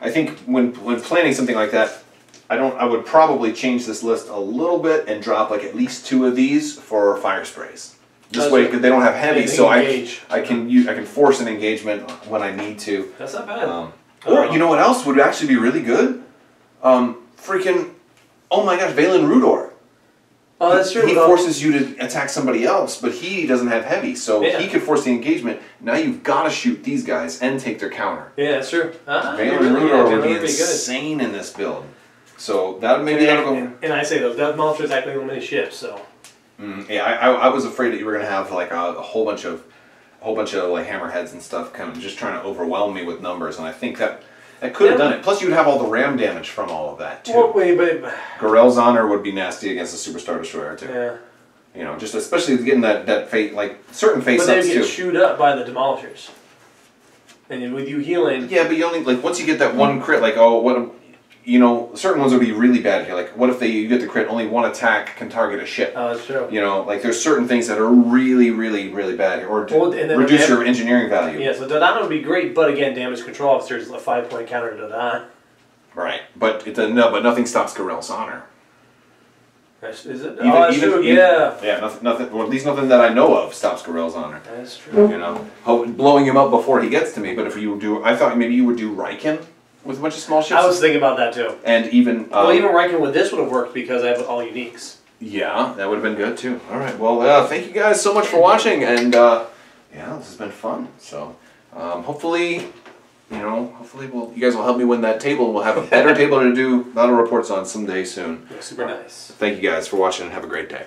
A: I think when when planning something like that, I don't. I would probably change this list a little bit and drop like at least two of these for fire sprays. This way, because they don't have heavy, so I
B: engage.
A: I can I can force an engagement when I need to.
B: That's not bad.
A: Um, or you know what else would actually be really good? Um, freaking, oh my gosh, Valen Rudor.
B: oh, that's true.
A: He
B: Well,
A: forces you to attack somebody else, but he doesn't have heavy, so
B: Yeah.
A: he could force the engagement. Now you've got to shoot these guys and take their counter.
B: yeah, that's true. Ah,
A: Valen
B: yeah,
A: Rudor
B: Valen
A: would be
B: good.
A: insane in this build. So that maybe that'll go.
B: And, and I say those Death Monsters act like many ships, so
A: Mm, yeah, I, I, I was afraid that you were gonna have like a, a whole bunch of, a whole bunch of like hammerheads and stuff, kind of just trying to overwhelm me with numbers, and I think that that could have done it. Plus, you'd have all the ram damage from all of that too.
B: well, wait, but
A: Garel's honor would be nasty against the superstar destroyer too.
B: yeah,
A: You know, just especially getting that that fate like certain face
B: but they
A: ups
B: get chewed up by the demolishers. And then with you healing,
A: Yeah, but you only like once you get that one crit, like oh what, you know, certain ones would be really bad here. Like what if they you get the crit, only one attack can target a ship.
B: oh, that's true.
A: You know, like there's certain things that are really, really, really bad here, or
B: Well,
A: reduce your engineering value.
B: Yeah, so Dodonna would be great, but again, damage control officer is a five point counter to Dodonna.
A: Right, but it doesn't. No, but nothing stops Garel's honor.
B: Is it?
A: Even-
B: oh, that's
A: even-
B: true.
A: even-
B: yeah,
A: Yeah, nothing, nothing. Well, at least nothing that I know of stops Garel's honor.
B: that's true.
A: You know, blowing him up before he gets to me. But if you do, I thought maybe you would do Rieekan with a bunch of small ships,
B: I was thinking about that too.
A: and even. Um,
B: well, even Rieekan with this would have worked because I have all uniques.
A: Yeah, that would have been good too. All right. Well, uh, thank you guys so much for watching, and uh, yeah, this has been fun. So, um, hopefully, you know, hopefully, we'll, you guys will help me win that table, and we'll have a better [LAUGHS] table to do battle reports on someday soon.
B: Super nice.
A: Thank you guys for watching, and have a great day.